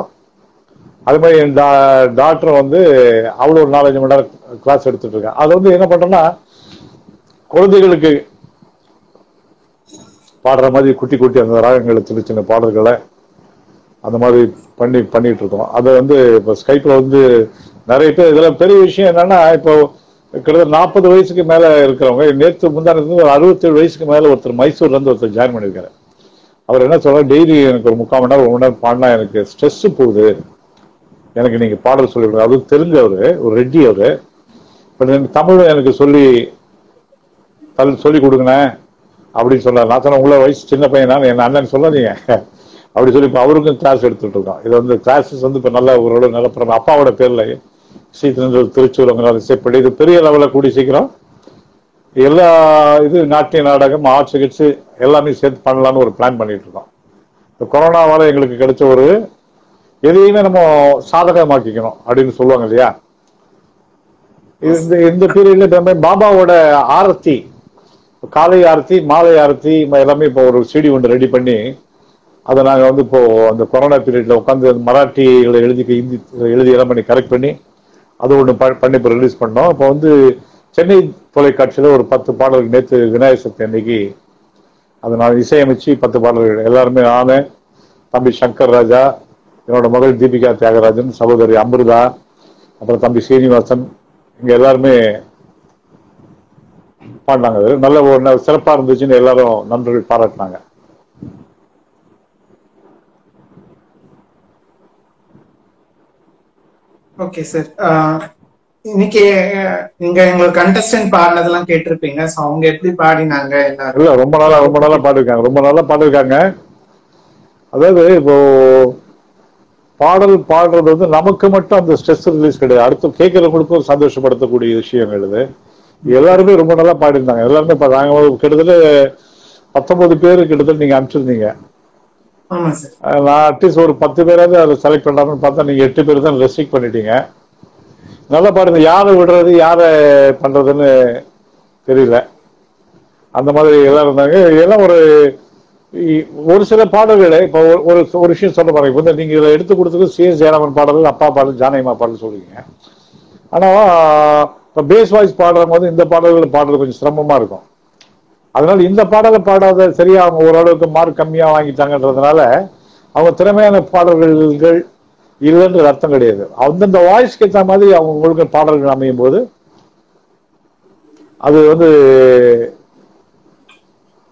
அது மாதிரி என் டா- டாக்டர் வந்து அவ்வளோ ஒரு நாலஞ்சு மணி நேரம் கிளாஸ் எடுத்துட்டு இருக்கேன் அது வந்து என்ன பண்றோம்னா குழந்தைகளுக்கு பாடுற மாதிரி குட்டி குட்டி அந்த ராகங்களை சின்ன சின்ன பாடல்களை அந்த மாதிரி பண்ணி பண்ணிட்டு இருக்கோம் அதை வந்து இப்போ ஸ்கைப்ல வந்து நிறைய பேர் இதில் பெரிய விஷயம் என்னன்னா இப்போ கிட்டத்தட்ட நாற்பது வயசுக்கு மேலே இருக்கிறவங்க நேற்று முந்தானது ஒரு அறுபத்தேழு வயசுக்கு மேலே ஒருத்தர் மைசூர்லேருந்து ஒருத்தர் ஜாயின் பண்ணியிருக்காரு. அவர் என்ன சொல்றாரு டெய்லி எனக்கு ஒரு முக்கால் மணி நேரம் ஒரு மணி நேரம் பாடினா எனக்கு ஸ்ட்ரெஸ் போகுது. எனக்கு நீங்க பாடல் சொல்லி கொடுங்க. அதுவும் தெரிஞ்ச அவரு ஒரு ரெட்டி அவரு. பட் எனக்கு தமிழ் எனக்கு சொல்லி தல் சொல்லி கொடுங்கண்ணே. அப்படின்னு சொன்னார். நான் சொன்னேன் உங்களை வயசு சின்ன பையனா என் அண்ணன் சொல்லாதீங்க. அப்படி சொல்லி இப்போ அவருக்கும் கிளாஸ் எடுத்துட்டு இருக்கோம் இது வந்து கிளாஸஸ் வந்து இப்போ நல்ல ஓரளவு நல்ல பரவ அப்பாவோட பேரில் ஸ்ரீதிருந்தூர் திருச்சூர் அவங்க இசைப்படி. இது பெரிய லெவலில் கூடி சீக்கிரம் எல்லா இது நாட்டிய நாடகம் ஆர்ட் சிகிச்சை எல்லாமே சேர்த்து பண்ணலாம்னு ஒரு பிளான் பண்ணிட்டு இருக்கோம். இந்த கொரோனாவால் எங்களுக்கு கிடைச்ச ஒரு எதையுமே நம்ம சாதகமாக்கிக்கணும் அப்படின்னு சொல்லுவாங்க இல்லையா? இந்த இந்த பீரியட்ல பாபாவோட ஆரத்தி காலை ஆரத்தி மாலை ஆரத்தி எல்லாமே இப்போ ஒரு சிடி ஒன்று ரெடி பண்ணி அதை நாங்கள் வந்து இப்போது அந்த கொரோனா பீரியடில் உட்காந்து மராட்டிகளை எழுதி ஹிந்தி எழுதி எல்லாம் பண்ணி கரெக்ட் பண்ணி அது ஒன்று ப பண்ணி இப்போ ரிலீஸ் பண்ணோம். இப்போ வந்து சென்னை தொலைக்காட்சியில் ஒரு பத்து பாடல்கள் நேற்று விநாயகர் சக்தி அன்னைக்கு அதை நான் இசையமைச்சு பத்து பாடல்கள் எல்லாருமே நானு தம்பி சங்கர் ராஜா என்னோட மகள் தீபிகா தியாகராஜன் சகோதரி அமிர்தா அப்புறம் தம்பி சீனிவாசன் இங்கே எல்லாருமே பாடினாங்க. அது நல்ல ஒரு சிறப்பாக இருந்துச்சுன்னு எல்லாரும் நண்பர்கள் பாராட்டினாங்க. ஓகே சார் uh, இன்னைக்கு uh, நீங்க எங்களுக்கு கண்டஸ்டன்ட் பாடினதெல்லாம் கேட்டிருப்பீங்க. சோ அவங்க எப்படி பாடினாங்க எல்லாரும்? இல்ல ரொம்ப நாளா ரொம்ப நாளா பாடிருக்காங்க. ரொம்ப நாளா பாடிருக்காங்க. அதாவது இப்போ பாடல் பாடுறது வந்து நமக்கு மட்டும் அந்த ஸ்ட்ரெஸ் ரிலீஸ் கிடையாது. அடுத்து கேட்கறவங்களுக்கும் சந்தோஷப்படுத்தக்கூடிய விஷயங்கள் இது. எல்லாருமே ரொம்ப நல்லா பாடிருந்தாங்க எல்லாருமே நாங்க கிட்டத்தட்ட பத்தொன்பது பேர் கிட்டத்தட்ட நீங்க அனுப்பிச்சிருந்தீங்க. நான் அட்லீஸ்ட் ஒரு பத்து பேராவது அதை செலக்ட் பண்ணலாம்னு பார்த்தா நீங்க எட்டு பேர் தான் ரெஸ்ட்ரிக்ட் பண்ணிட்டீங்க. நல்லா பாருங்க யாரை விடுறது யாரை பண்றதுன்னு தெரியல. அந்த மாதிரி எல்லாம் இருந்தாங்க. இதெல்லாம் ஒரு ஒரு சில பாடல்களை இப்போ ஒரு- ஒரு ஒரு விஷயம் சொல்ல பாருங்க. இப்போ வந்து நீங்க இதை எடுத்து கொடுத்தது சி. எஸ். ஜெயராமன் பாடல்கள் அப்பா பாடல் ஜானகிமா பாடல் சொல்றீங்க. ஆனால் இப்போ பேஸ் வாய்ஸ் பாடுற வந்து இந்த பாடல்கள் பாடுறது கொஞ்சம் சிரமமா இருக்கும். அதனால இந்த பாடலை பாடாத சரியா அவங்க ஓரளவுக்கு மார்க் கம்மியாக வாங்கிட்டாங்கன்றதுனால அவங்க திறமையான பாடல்கள் இல்லைன்ற அர்த்தம் கிடையாது. அந்தந்த வாய்ஸ்க்கு ஏற்ற மாதிரி அவங்க உங்களுக்கு பாடல்கள் அமையும் போது அது வந்து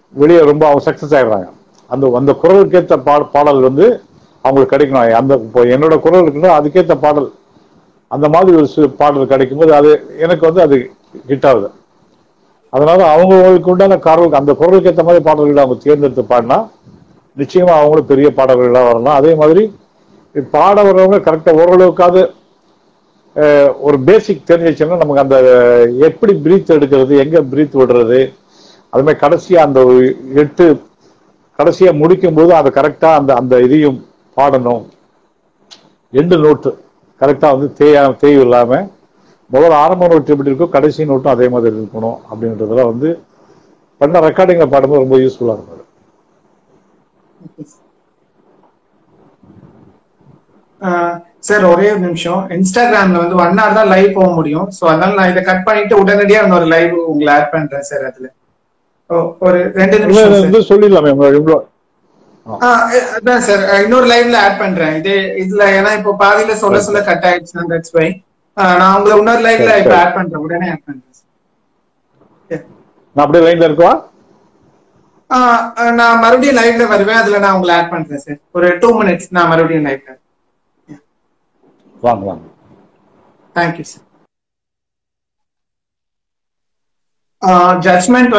வெளியே ரொம்ப அவங்க சக்சஸ் ஆயிடுறாங்க. அந்த அந்த குரலுக்கு ஏற்ற பா பாடல் வந்து அவங்களுக்கு கிடைக்கணும். அந்த இப்போ என்னோட குரல் இருக்குன்னா அதுக்கேற்ற பாடல். அந்த மாதிரி ஒரு சி- பாடல் கிடைக்கும்போது அது எனக்கு வந்து அது ஹிட் ஆகுது. அதனால அவங்களுக்கு உண்டான குரலுக்கு அந்த குரலுக்கு ஏற்ற மாதிரி பாடல்களை அவங்க தேர்ந்தெடுத்து பாடினா நிச்சயமா அவங்களும் பெரிய பாடல்களா வரலாம். அதே மாதிரி பாட வர்றவங்க கரெக்டா ஓரளவுக்காவது ஒரு பேசிக் தெரிஞ்சிச்சுன்னா நமக்கு அந்த எப்படி பிரீத் எடுக்கிறது எங்க பிரீத் விடுறது அது மாதிரி கடைசியா அந்த எட்டு கடைசியா முடிக்கும் போது அதை கரெக்டா அந்த அந்த இதையும் பாடணும். எண்டு நோட்டு கரெக்டா வந்து தேய தேய்வு இல்லாமல் முதல்ல ஆரம்ப நோட்டு எப்படி இருக்கோ கடைசி நோட்டும் அதே மாதிரி இருக்கணும் அப்படின்றதெல்லாம் வந்து பண்ண ரெக்கார்டிங்ல பாடும்போது ரொம்ப யூஸ்ஃபுல்லா இருக்கும் அது. சார் ஒரே ஒரு நிமிஷம். இன்ஸ்டாகிராம்ல வந்து ஒன் ஹவர் தான் லைவ் போக முடியும். சோ அதனால நான் இதை கட் பண்ணிட்டு உடனடியா இன்னொரு லைவ் உங்களை ஆட் பண்றேன் சார் அதுல. ஒரு ரெண்டு நிமிஷம் சொல்லிடலாமே அதான் சார் இன்னொரு லைவ்ல ஆட் பண்றேன். இது இதுல ஏன்னா இப்போ பாதியில சொல்ல சொல்ல கட் ஆயிடுச்சு தட்ஸ் வை நான் உங்களை இன்னொரு சரி, இப்ப. ஆட் பண்றேன். உடனே ஆட் பண்றேன். நான் அப்படியே லைன்ல இருக்கவா? நான் மறுபடியும் லைவ்ல வருவேன். அதுல நான் உங்களை ஆட் பண்றேன் சார் ஒரு டூ மினிட்ஸ் நான் மறுபடியும் லைவ்ல வாங்க வாங்க. Thank you sir judgement